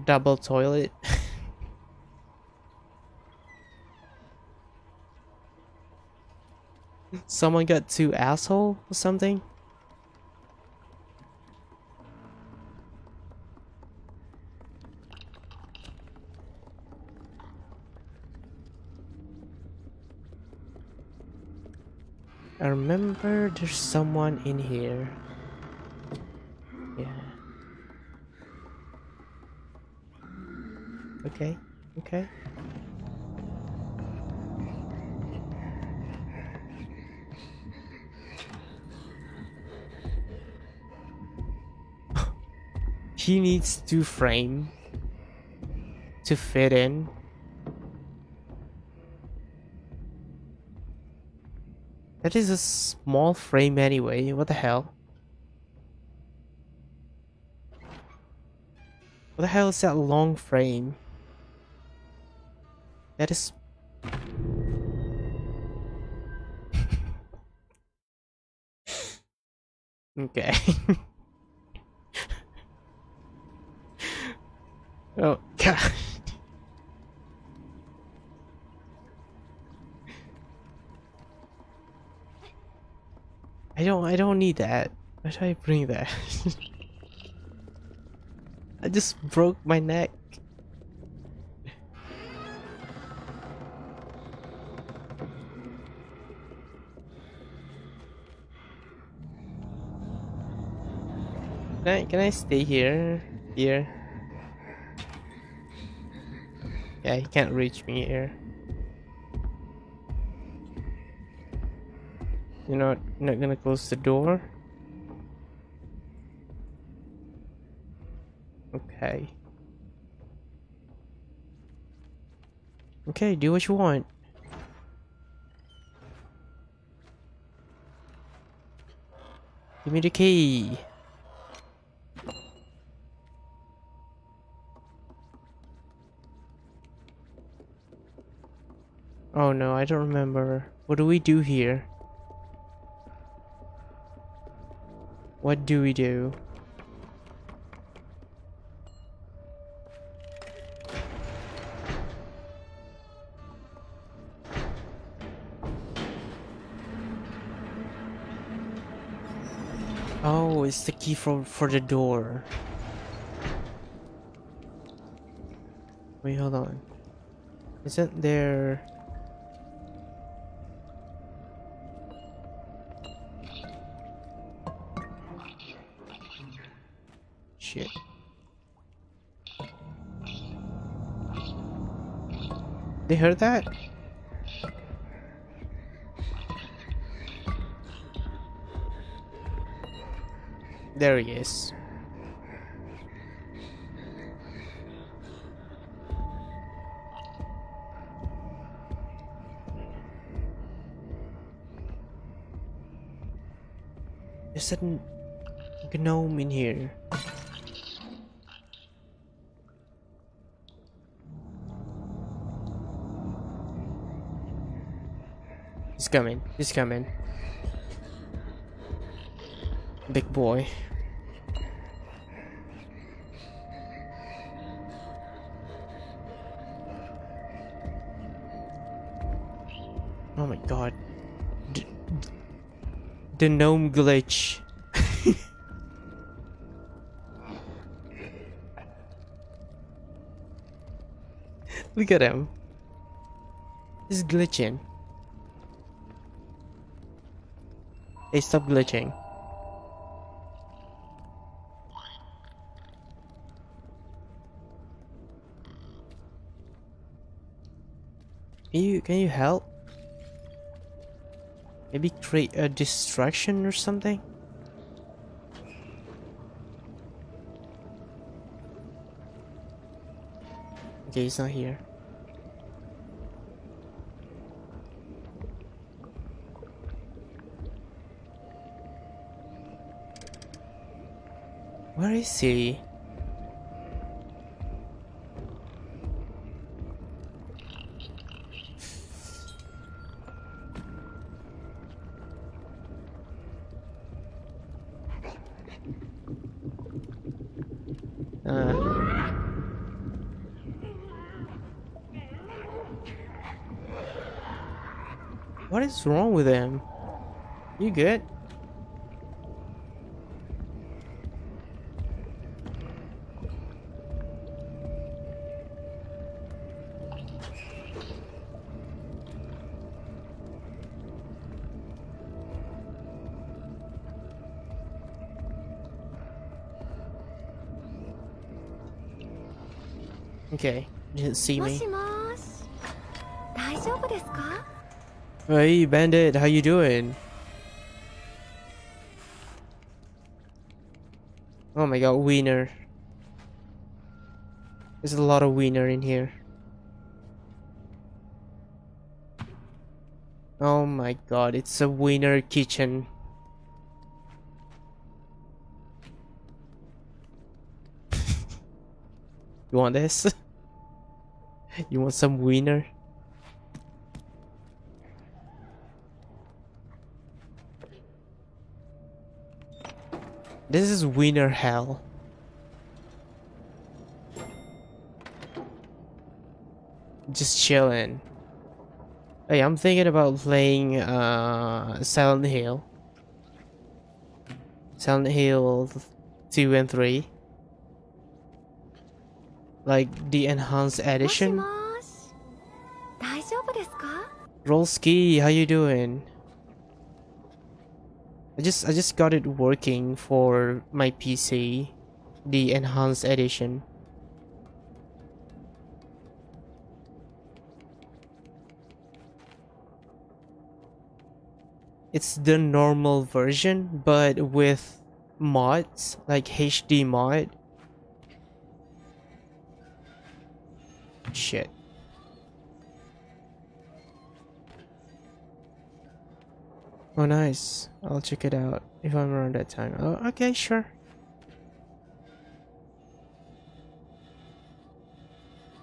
Double toilet. *laughs* Someone got two asshole or something? I remember there's someone in here. Yeah. Okay, okay. *gasps* he needs to frame to fit in. That is a small frame anyway, what the hell? What the hell is that long frame? That is... *laughs* okay. *laughs* oh, God. I don't, I don't need that. Why should I bring that? *laughs* I just broke my neck. Can I, can I stay here? Here? Yeah, he can't reach me here. You're not, not gonna close the door? Okay. Okay, do what you want. Give me the key. Oh no, I don't remember. What do we do here? What do we do? Oh, it's the key for for the door. Wait, hold on. Isn't there They heard that? There he is. There's a gnome in here. Coming. He's coming. Big boy. Oh my god. D the gnome glitch. *laughs* Look at him. He's glitching. Hey, stop glitching. Can you can you help? Maybe create a distraction or something? Okay, he's not here. He? Uh. What is wrong with him? You good? Okay, didn't see me. Hey, Bandit, how you doing? Oh my god, wiener. There's a lot of wiener in here. Oh my god, it's a wiener kitchen. *laughs* you want this? *laughs* you want some wiener? This is winner hell. Just chilling. Hey, I'm thinking about playing uh Silent Hill. Silent Hill 2 and 3. Like the enhanced edition. Rolski, how you doing? I just I just got it working for my PC, the enhanced edition. It's the normal version, but with mods, like HD mod. Shit. Oh, nice. I'll check it out if I'm around that time. Oh, okay, sure.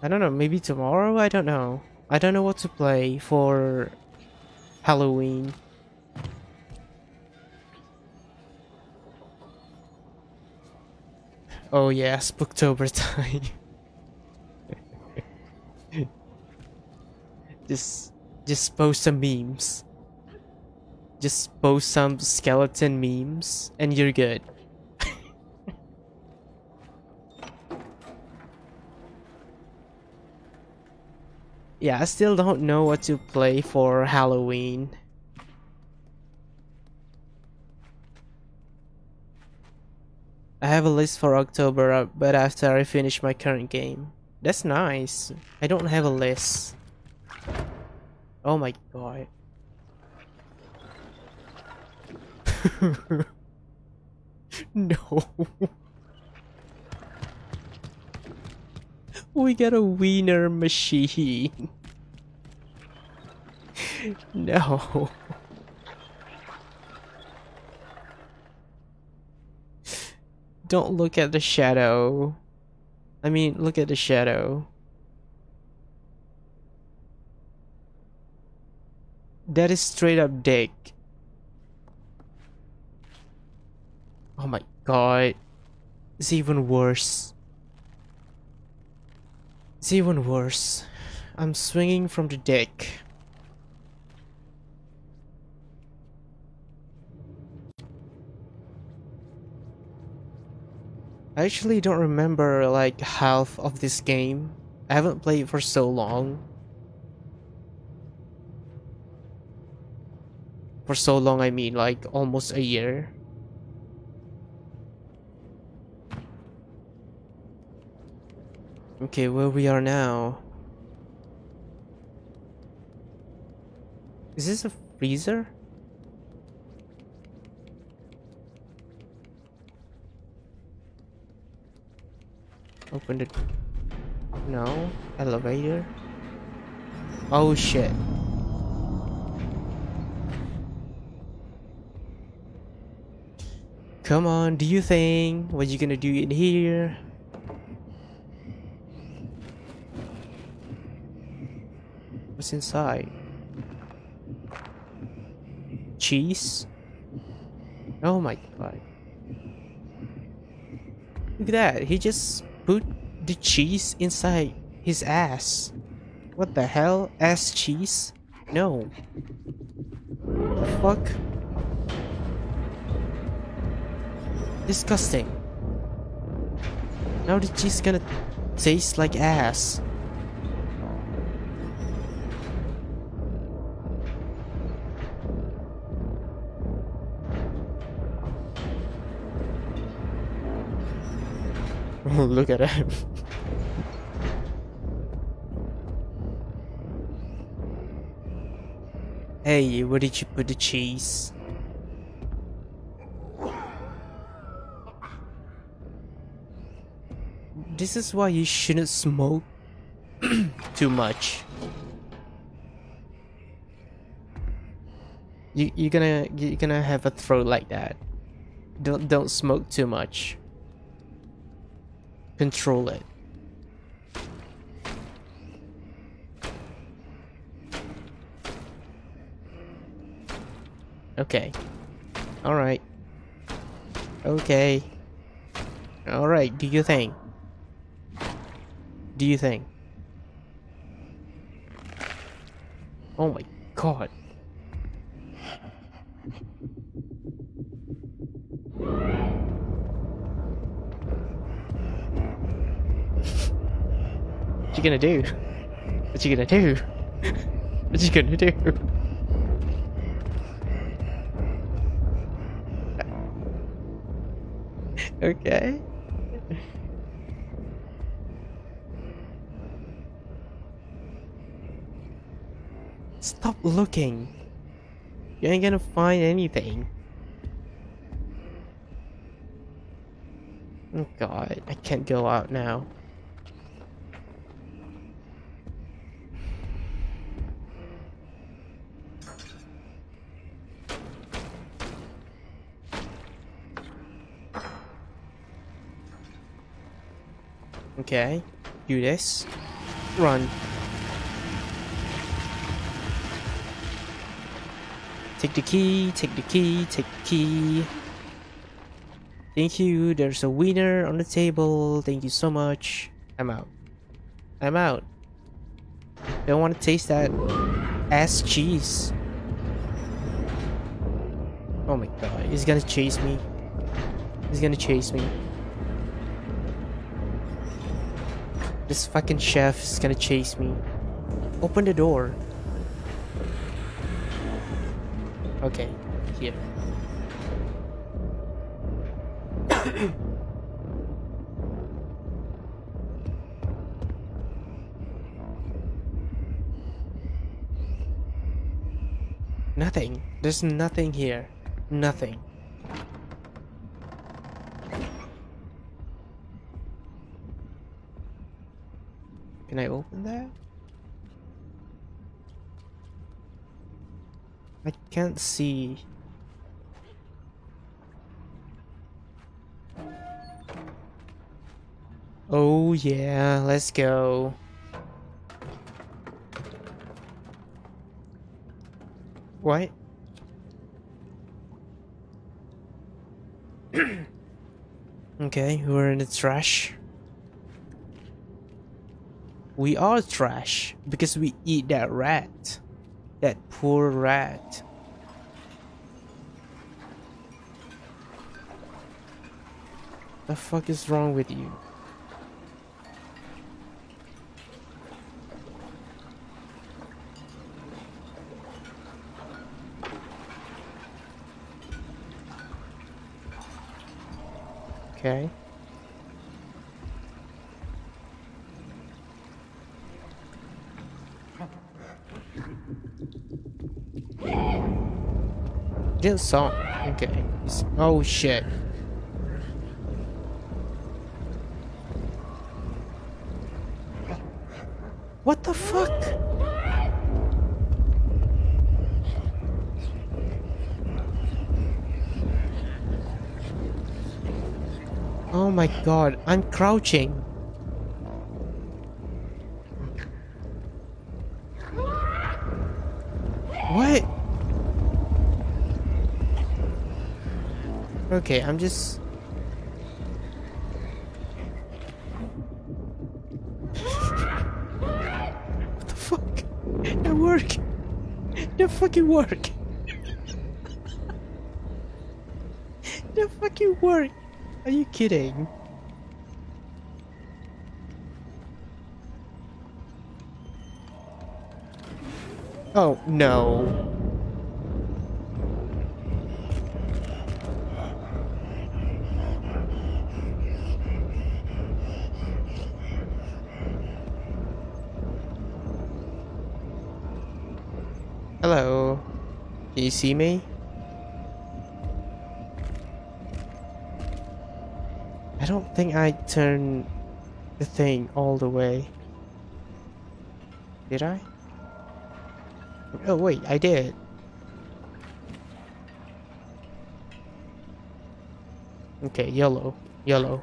I don't know, maybe tomorrow? I don't know. I don't know what to play for Halloween. Oh yeah, Spooktober *laughs* time. Just just post some memes. Just post some skeleton memes and you're good. *laughs* yeah, I still don't know what to play for Halloween. I have a list for October, uh, but after I finish my current game. That's nice. I don't have a list. Oh my god. *laughs* no. we got a wiener machine. *laughs* no. *laughs* Don't look at the shadow. I mean, look at the shadow. That is straight up dick. Oh my god. It's even worse. It's even worse. I'm swinging from the deck. I actually don't remember like half of this game. I haven't played for so long. For so long I mean like almost a year. Okay, where we are now. Is this a freezer? Open it. No. Elevator. Oh shit. Come on, do you think? What you gonna do in here? What's inside? Cheese? Oh my god. Look at that, he just put the cheese inside his ass. What the hell? Ass cheese? No. The fuck? Disgusting. Now the cheese gonna taste like ass. *laughs* Oh, look at him. *laughs* hey, where did you put the cheese? This is why you shouldn't smoke *clears throat* too much. You you're gonna you're gonna have a throat like that. Don't don't smoke too much. Control it. Okay. Alright. Okay. Alright, do you think? Do you think? Oh my god. What you gonna do? What you gonna do? What you gonna do? *laughs* okay. Stop looking. You ain't gonna find anything. Oh god, I can't go out now. Okay, do this. Run. Take the key, take the key, take the key. Thank you, there's a winner on the table. Thank you so much. I'm out. I'm out. Don't want to taste that ass cheese. Oh my god, he's gonna chase me. He's gonna chase me. This fucking chef is gonna chase me. Open the door. Okay, here. nothing. There's nothing here. Nothing. Can I open that? Can't see. Oh yeah, let's go. What? *clears throat* okay, we're in the trash. We are trash because we eat that rat. That poor rat. The fuck is wrong with you? Okay. Get some. Okay. Oh shit. What the fuck? Oh my god, I'm crouching. What? Okay, I'm just... what the fuck? That work? That fucking work? that fucking work? Are you kidding? Oh, no. Hello. Can you see me? I don't think I turned the thing all the way. Did I? Oh wait, I did. Okay, yellow, yellow.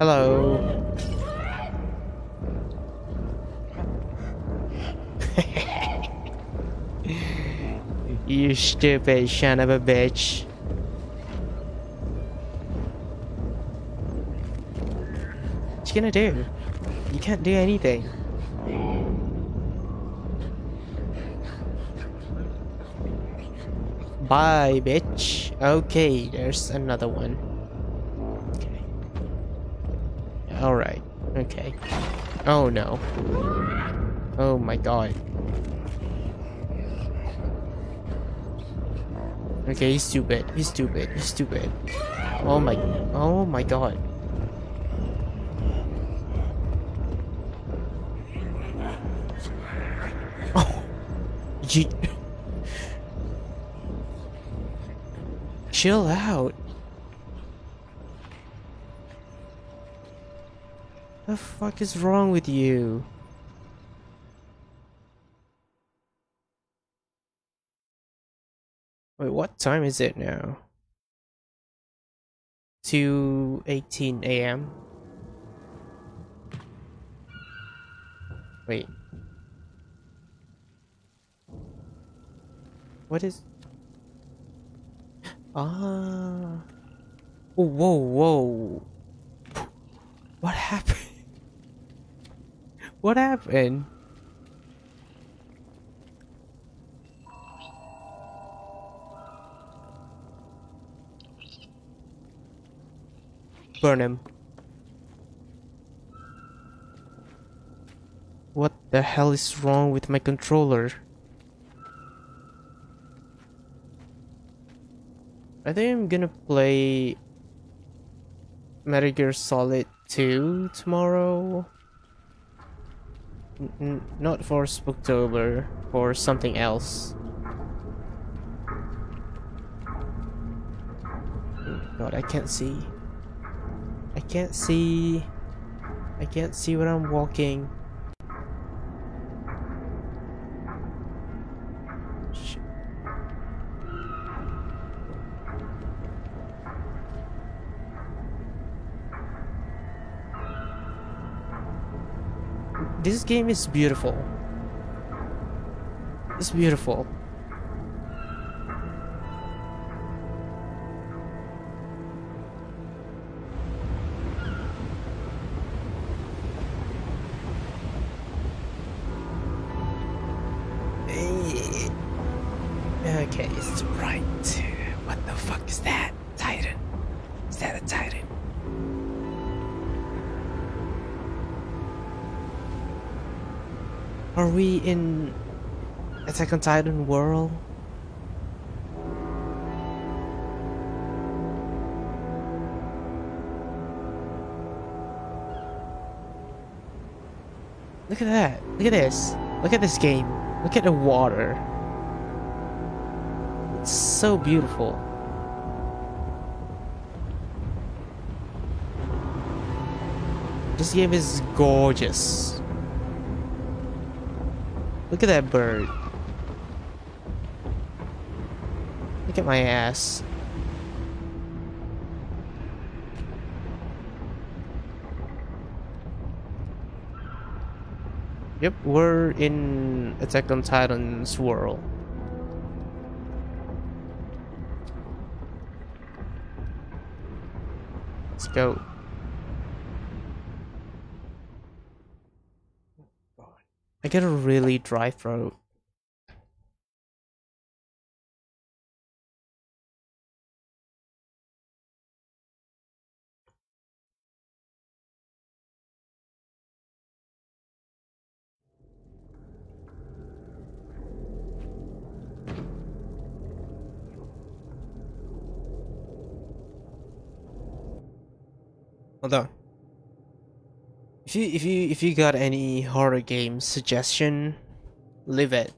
Hello. you stupid son of a bitch. What you gonna do? You can't do anything. Bye, bitch. Okay, there's another one. Okay. Alright. Okay. Oh no. Oh my god. Okay, he's stupid. He's stupid. He's stupid. Oh my. Oh my god. Oh. *laughs* You. Chill out. The fuck is wrong with you? Wait, what time is it now? 2:18 a.m. Wait. What is *gasps* Ah. Oh, whoa, whoa. What happened? *laughs* What happened? Burn him. What the hell is wrong with my controller? I think I'm gonna play Metal Gear Solid 2 tomorrow. N not for Spooktober, for something else. Oh God, I can't see. I can't see. I can't see when I'm walking. This game is beautiful. It's beautiful. Attack Titan world? Look at that. Look at this. Look at this game. Look at the water. It's so beautiful. This game is gorgeous. Look at that bird. At my ass. Yep, we're in Attack on Titan's world. Let's go. Oh, I get a really dry throat. If you if you if you got any horror game suggestion, leave it.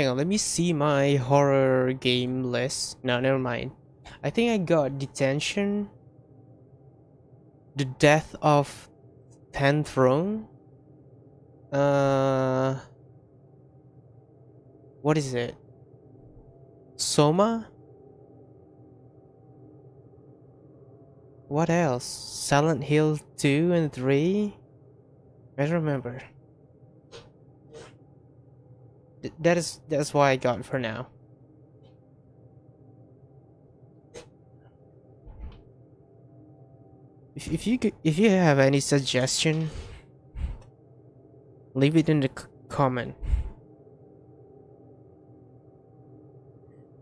Hang on, let me see my horror game list. No, never mind. I think I got Detention, The Death of Ten Throne. Uh, what is it? Soma. What else? Silent Hill 2 and 3? I don't remember. Th- that is that's why I got for now. If if you could, if you have any suggestion, leave it in the comment.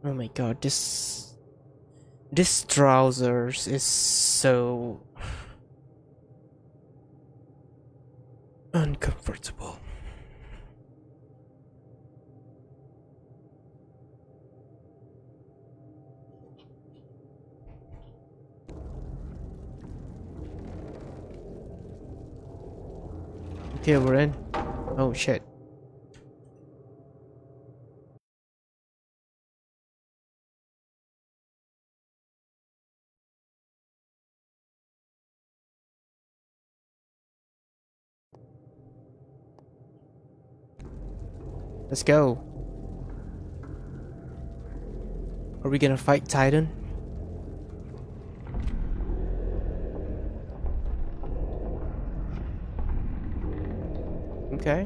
Oh my god, this this trousers is so uncomfortable. Okay, we're in. Oh shit. Let's go. Are we gonna fight Titan? Okay.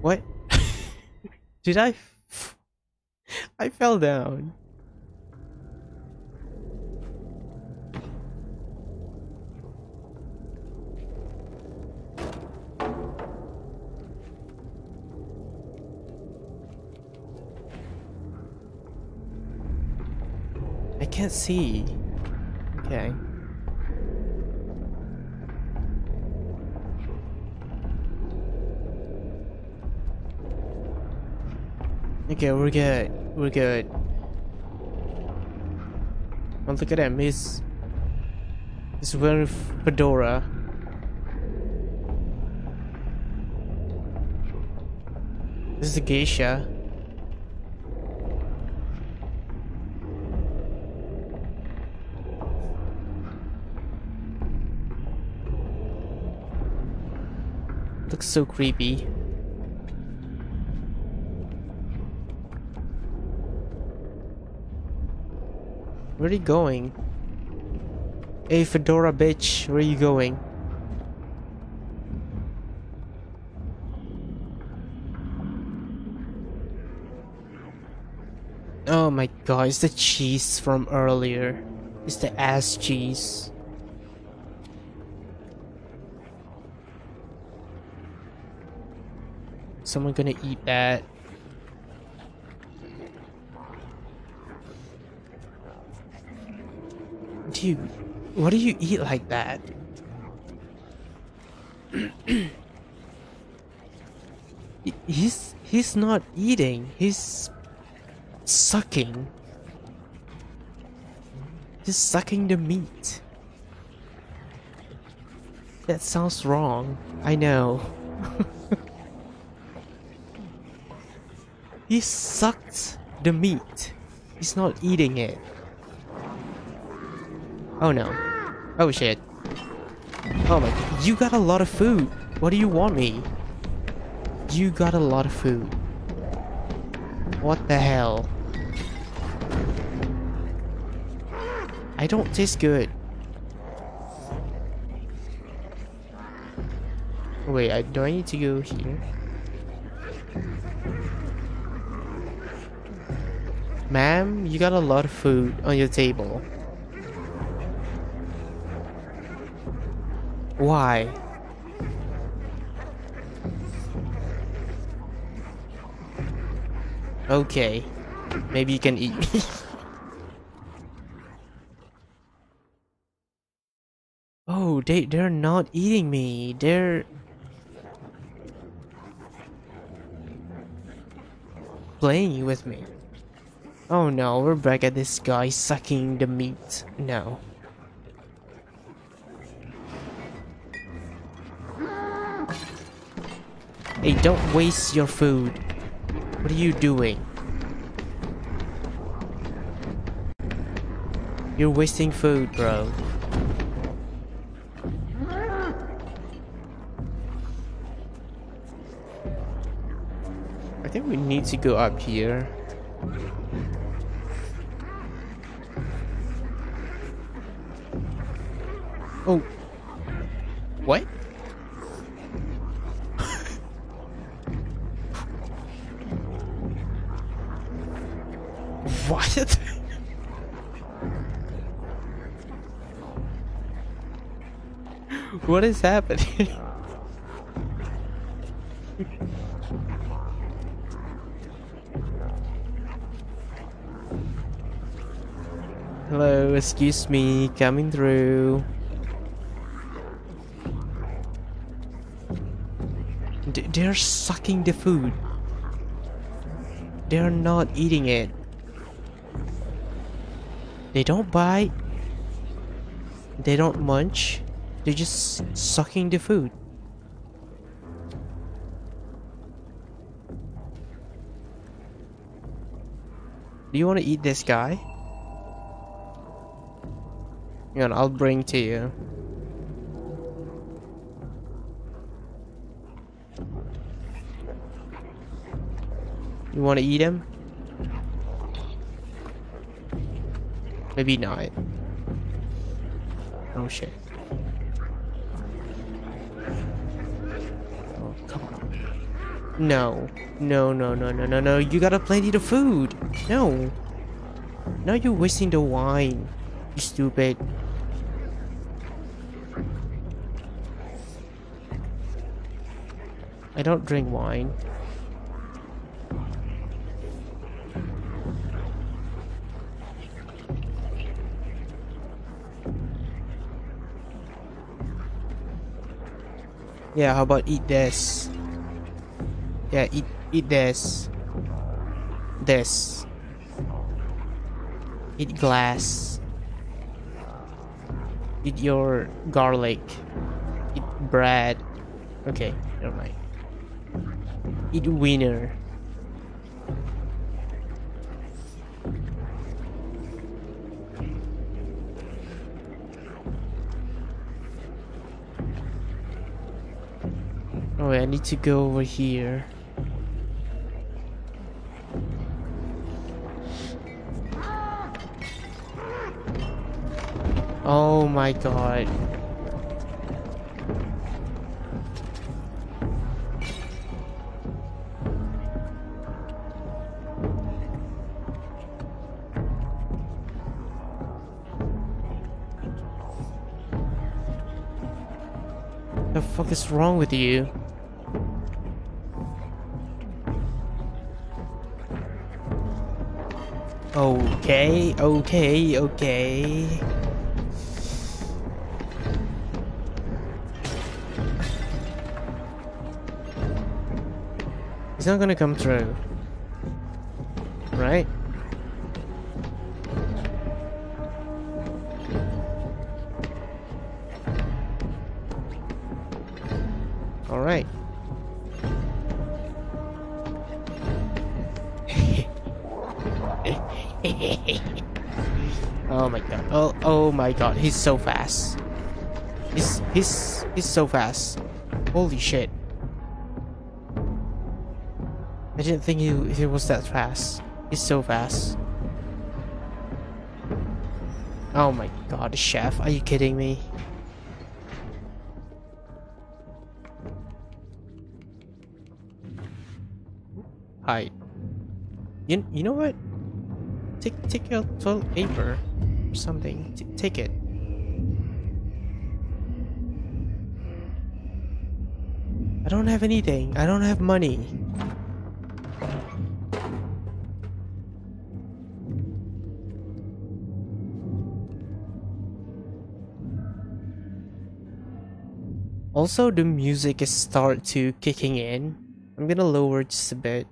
What? *laughs* Did I? f- I fell down. Can't see. Okay. Okay, we're good. We're good. Oh, look at him. He's he's wearing fedora. This is a geisha. Looks so creepy. Where are you going? Hey, Fedora bitch, where are you going? Oh my god, it's the cheese from earlier. It's the ass cheese. Someone gonna eat that. Dude, what do you eat like that? *clears throat* He's he's not eating. He's sucking. He's sucking the meat. That sounds wrong. I know. *laughs* he sucked the meat. He's not eating it. Oh no. Oh shit. Oh my, god. you got a lot of food. What do you want me? You got a lot of food. What the hell? I don't taste good. Wait, I, do I need to go here? Ma'am, you got a lot of food on your table. Why? Okay. Maybe you can eat me. *laughs* oh, they they're not eating me. They're playing with me. Oh no, we're back at this guy sucking the meat. No. Hey, don't waste your food. What are you doing? You're wasting food, bro. I think we need to go up here. Is happening? *laughs* Hello, excuse me, coming through. D- they're sucking the food. They're not eating it. They don't bite. They don't munch. They're just sucking the food. Do you want to eat this guy? Hang on, I'll bring to you. You want to eat him? Maybe not. Oh shit. No. No, no, no, no, no, no. You got a plenty of food. No. Now you're wasting the wine. You stupid. I don't drink wine. Yeah, how about eat this? Yeah, eat eat this. This. Eat glass. Eat your garlic. Eat bread. Okay, never mind. Eat wiener. Oh, I need to go over here. My god. The fuck is wrong with you? Okay, okay, okay. He's not gonna come through. Right? Alright. *laughs* oh my god. Oh oh my god, he's so fast. He's he's he's so fast. Holy shit. Didn't think he, he was that fast. He's so fast. Oh my god, chef, are you kidding me? Hi. You, you know what? Take take your toilet paper or something. T take it. I don't have anything. I don't have money. Also, the music is start to kicking in. I'm gonna lower just a bit.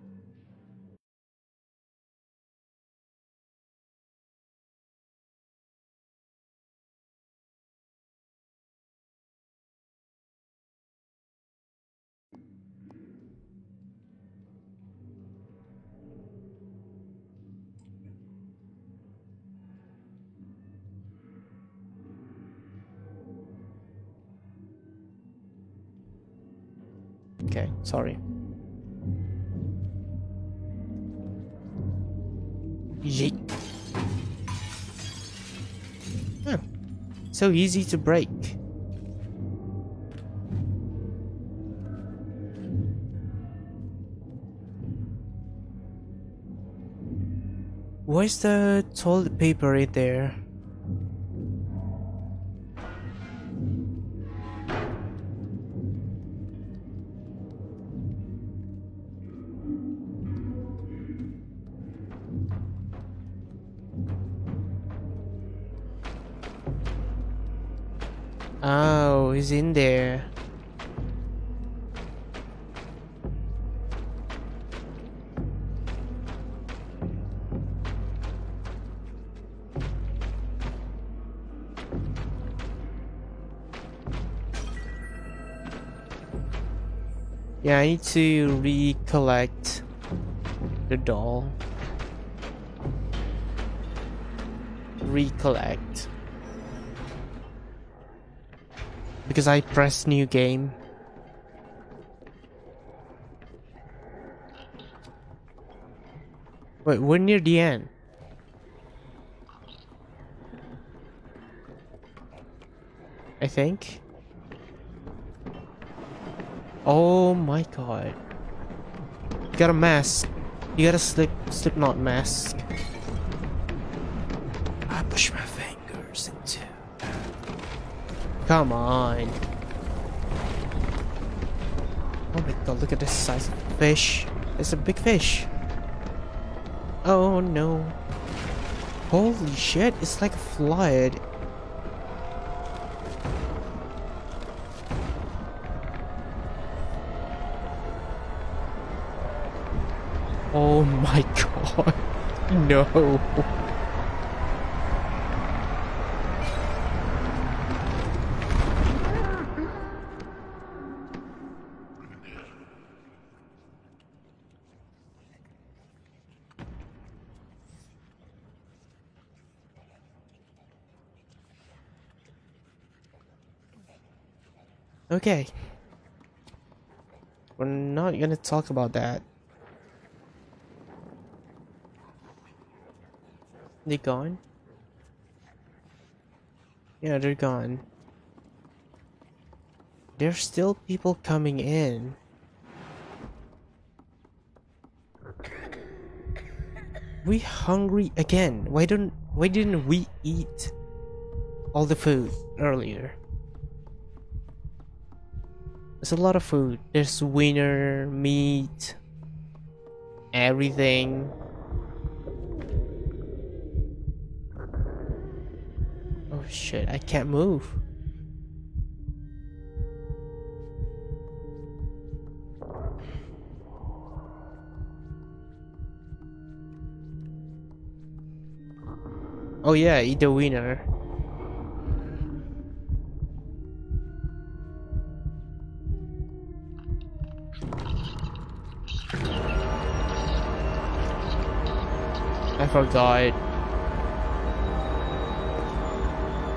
Sorry. Yeet. Huh. Hmm. So easy to break. Where's the toilet paper in there? In there. Yeah, I need to recollect the doll. Recollect. Because I pressed new game. Wait, we're near the end. I think. Oh my god. You got a mask. You got a slip slipknot mask. I push my fingers into. Come on. Oh my god, look at this size of fish. It's a big fish. Oh no. Holy shit, it's like a flood. Oh my *laughs* god. No. Okay. We're not gonna talk about that. They gone? Yeah, they're gone. There's still people coming in. We hungry again. Why don't why didn't we eat all the food earlier? There's a lot of food. There's winner, meat, everything. Oh shit, I can't move. Oh yeah, eat the winner. Forgot.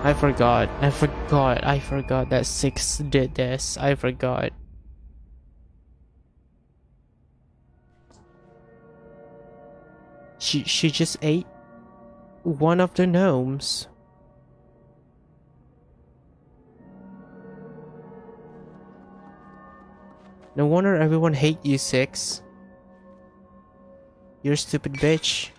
I forgot. I forgot. I forgot that six did this. I forgot. She she just ate one of the gnomes. No wonder everyone hate you, Six. You're a stupid bitch.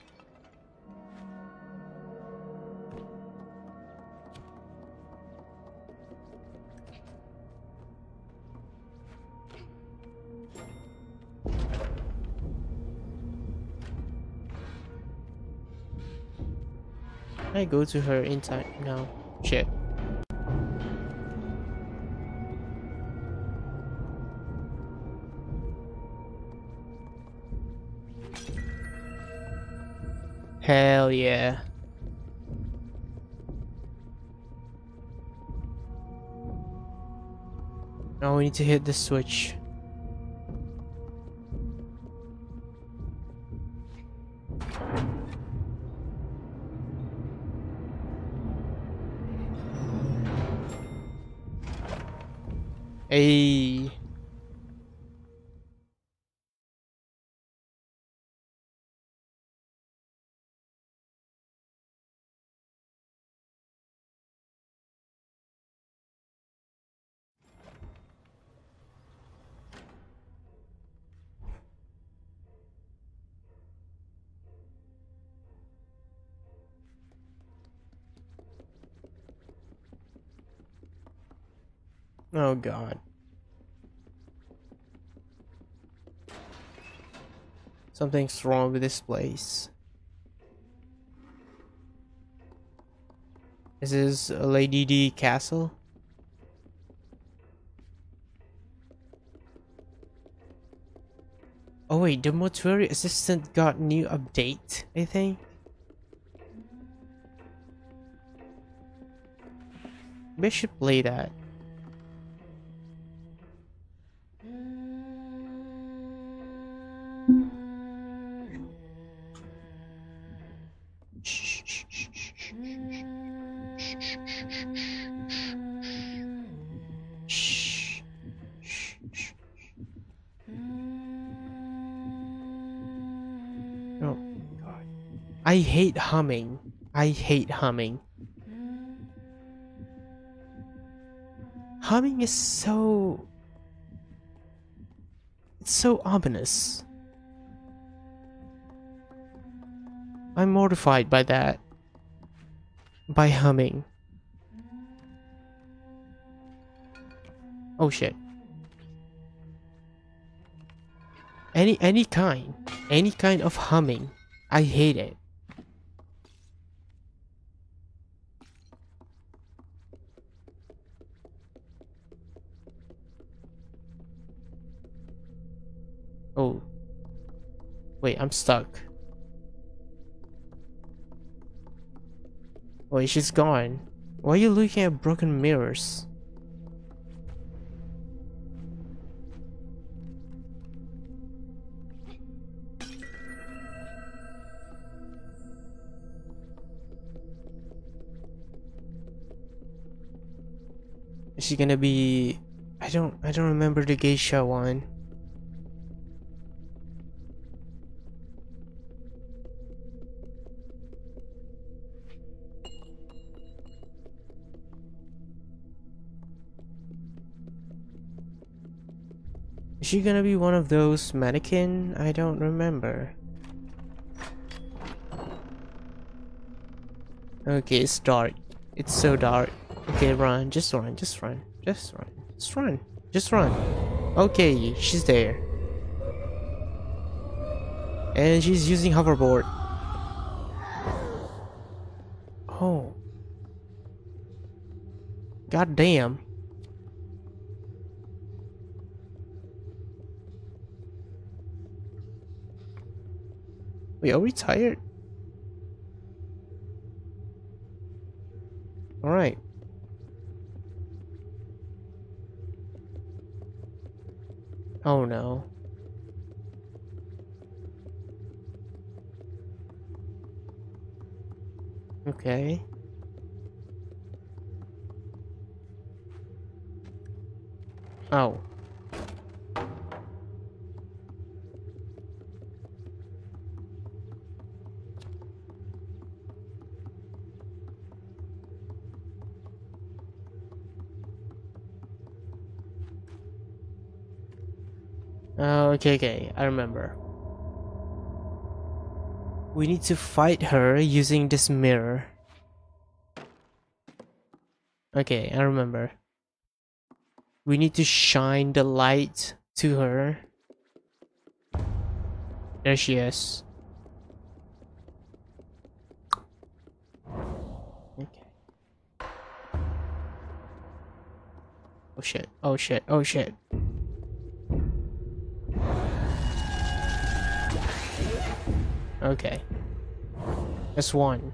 I go to her inside now. Shit. Hell yeah. Now we need to hit the switch. Hey. Oh god. Something's wrong with this place. This is a Lady D castle. Oh wait, the mortuary assistant got new update, I think. We should play that. humming. I hate humming. Humming is so. It's so ominous. I'm mortified by that. By humming. Oh shit. Any any kind. Any kind of humming. I hate it. Wait, I'm stuck. Wait, she's gone. Why are you looking at broken mirrors? Is she gonna be I don't I don't remember the geisha one. She gonna be one of those mannequin? I don't remember. Okay, it's dark. It's so dark. Okay, run. Just run. Just run. Just run. Just run. Just run. Okay, she's there. And she's using hoverboard. Oh. God damn. Wait, are we tired? Alright. Oh no. Okay. Oh. Oh, okay, okay, I remember. We need to fight her using this mirror. Okay, I remember. We need to shine the light to her. There she is. Okay. Oh shit, oh shit, oh shit. Okay. That's one.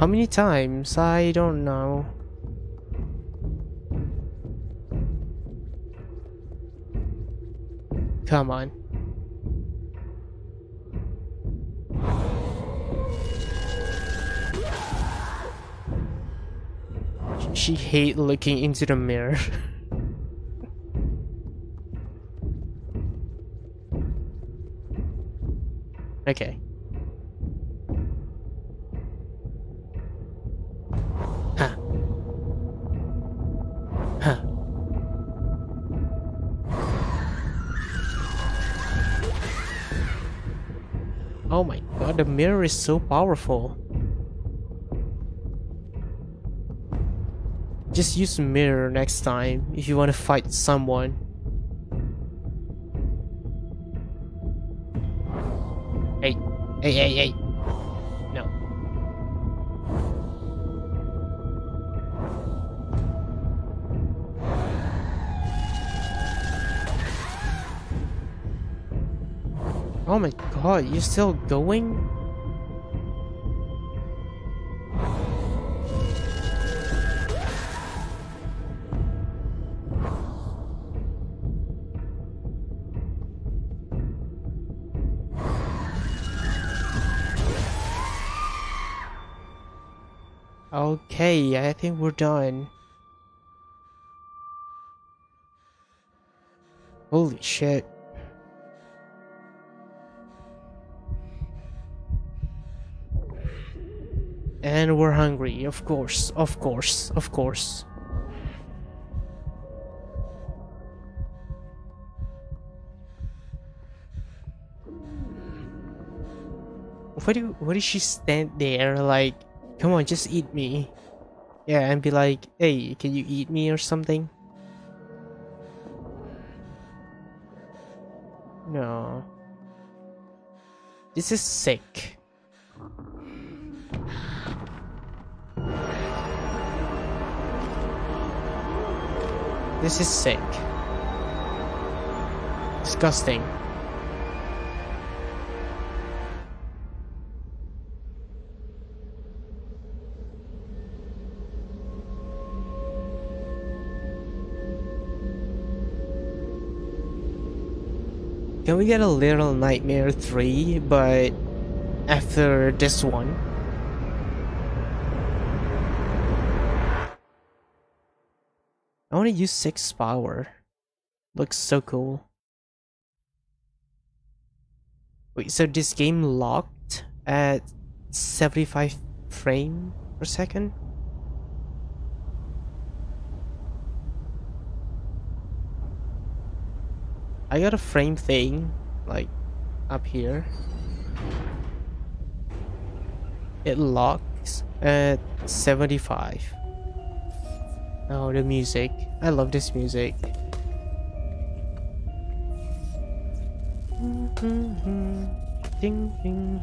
How many times? I don't know. Come on. She hate looking into the mirror. *laughs* okay. Huh. Huh. Oh my god, the mirror is so powerful. Just use mirror next time if you want to fight someone. Hey, hey, hey. No. Oh my god, you're still going? Okay, I think we're done. Holy shit. And we're hungry, of course, of course, of course. Why do why did she stand there like come on just eat me? Yeah, and be like, hey, can you eat me or something? No. This is sick. This is sick. Disgusting. Can we get a Little Nightmare 3, but after this one? I want to use 6 power. Looks so cool. Wait, so this game locked at 75 frame per second? I got a frame thing, like, up here. It locks at 75. Oh, the music. I love this music. Ding, ding,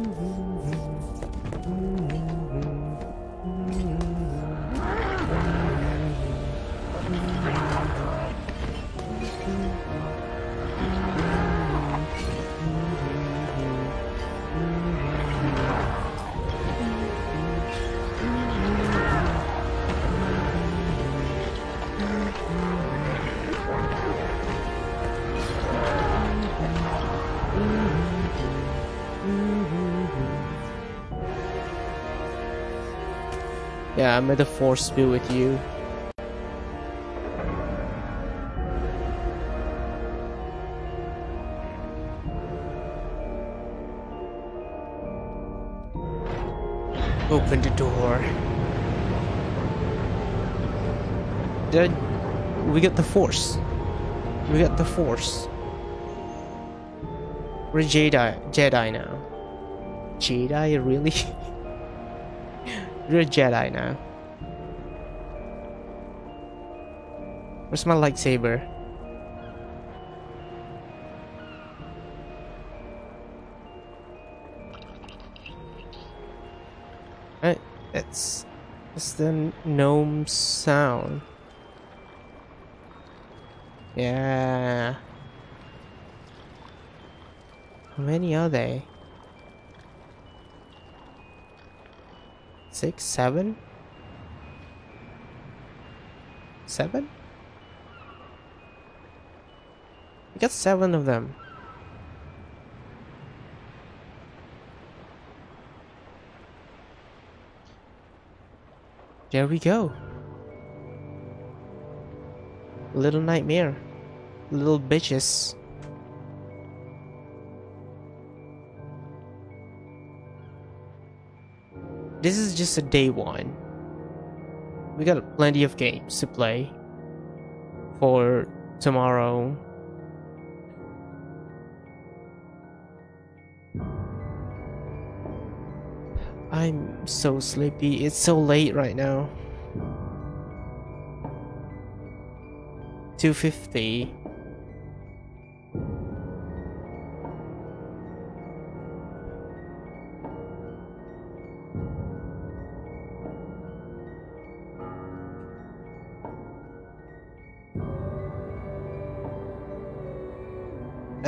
Yeah, may the force be with you. Open the door. Did we get the force? We got the force. We're Jedi Jedi now. Jedi really? *laughs* You're a Jedi now. Where's my lightsaber? It's it's the gnome sound. Yeah. How many are they? Six, seven? Seven? We got seven of them. There we go. Little nightmare. Little bitches. This is just a day one. We got plenty of games to play for tomorrow. I'm so sleepy. It's so late right now. 250.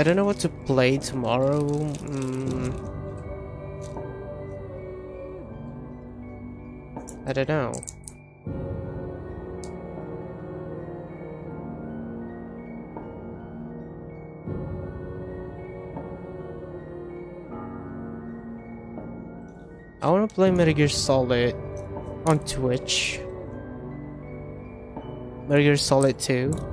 I don't know what to play tomorrow. Mm. I don't know. I want to play Metal Gear Solid on Twitch. Metal Gear Solid 2.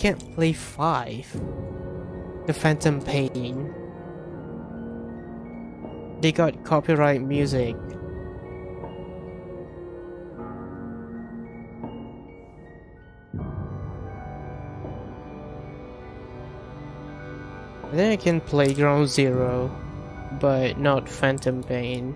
Can't play 5. The Phantom Pain. They got copyright music. Then I can play Ground Zero, but not Phantom Pain.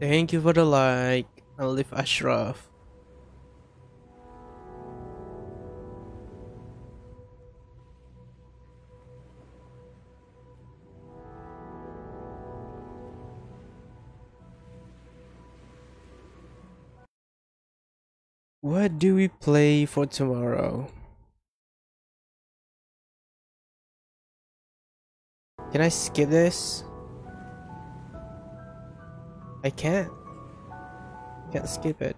Thank you for the like, Alif Ashraf. What do we play for tomorrow? Can I skip this? I can't. Can't skip it.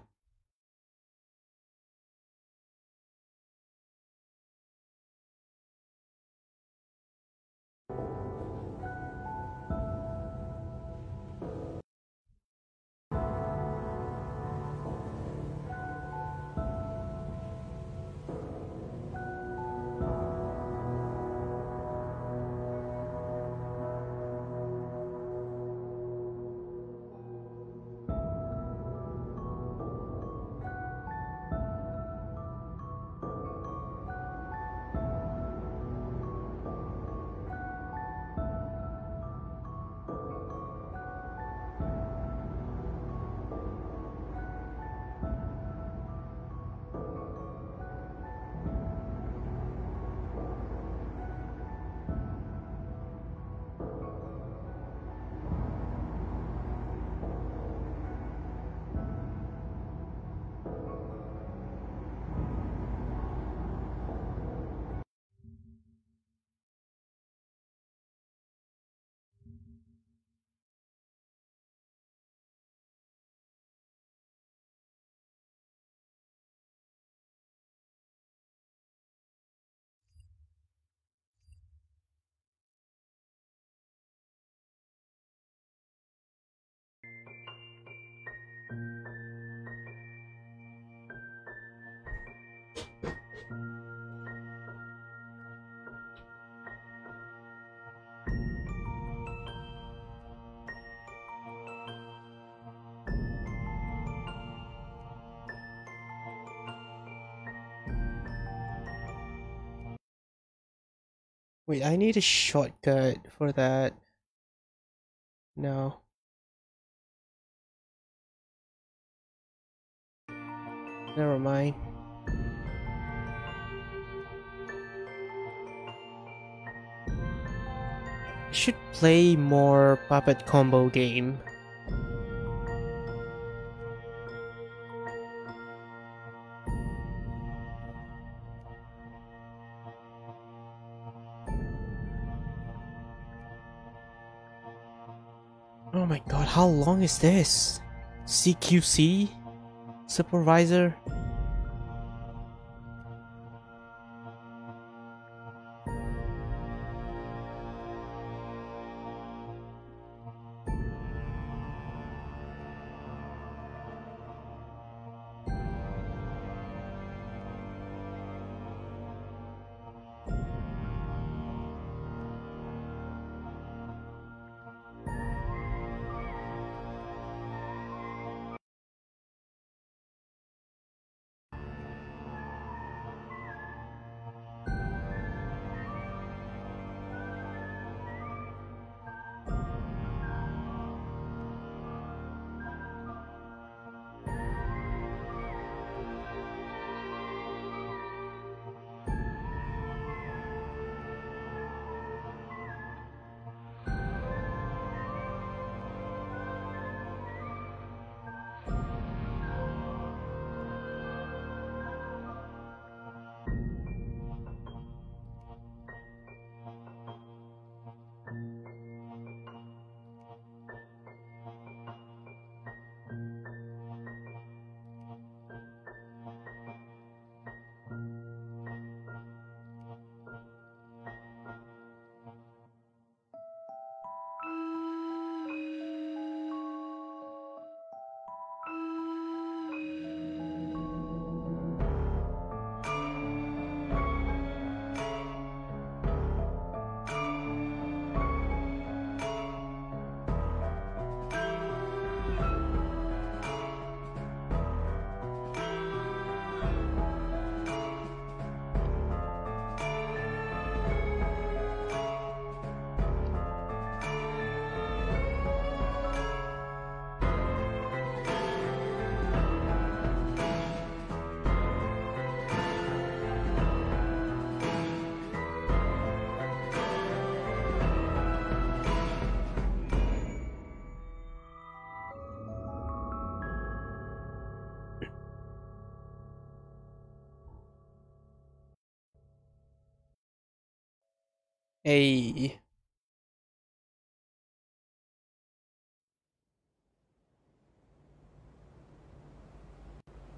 Wait, I need a shortcut for that. No. Never mind. I should play more Puppet Combo game. How long is this? CQC? Supervisor?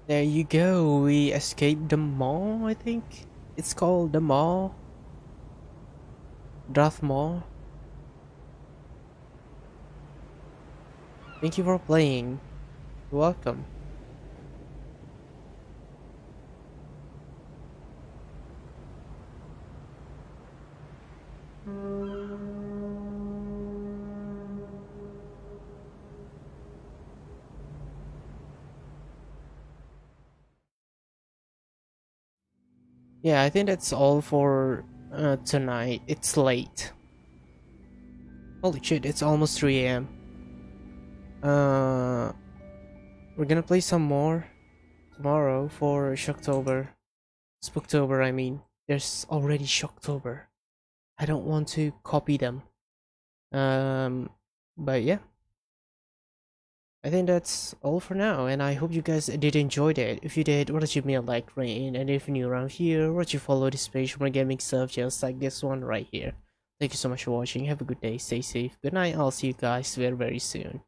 There you go, we escaped the mall, I think. It's called the mall. Darth Mall. Thank you for playing. Welcome. Yeah, I think that's all for uh, tonight. It's late. Holy shit, it's almost 3 a.m. Uh, we're gonna play some more tomorrow for Shocktober. Spooktober, I mean. There's already Shocktober. I don't want to copy them. Um, but yeah. I think that's all for now, and I hope you guys did enjoy it. If you did, why don't you me a like, rating, and if you're new around here, why don't you follow this page for gaming stuff just like this one right here. Thank you so much for watching, have a good day, stay safe, good night, I'll see you guys very very soon.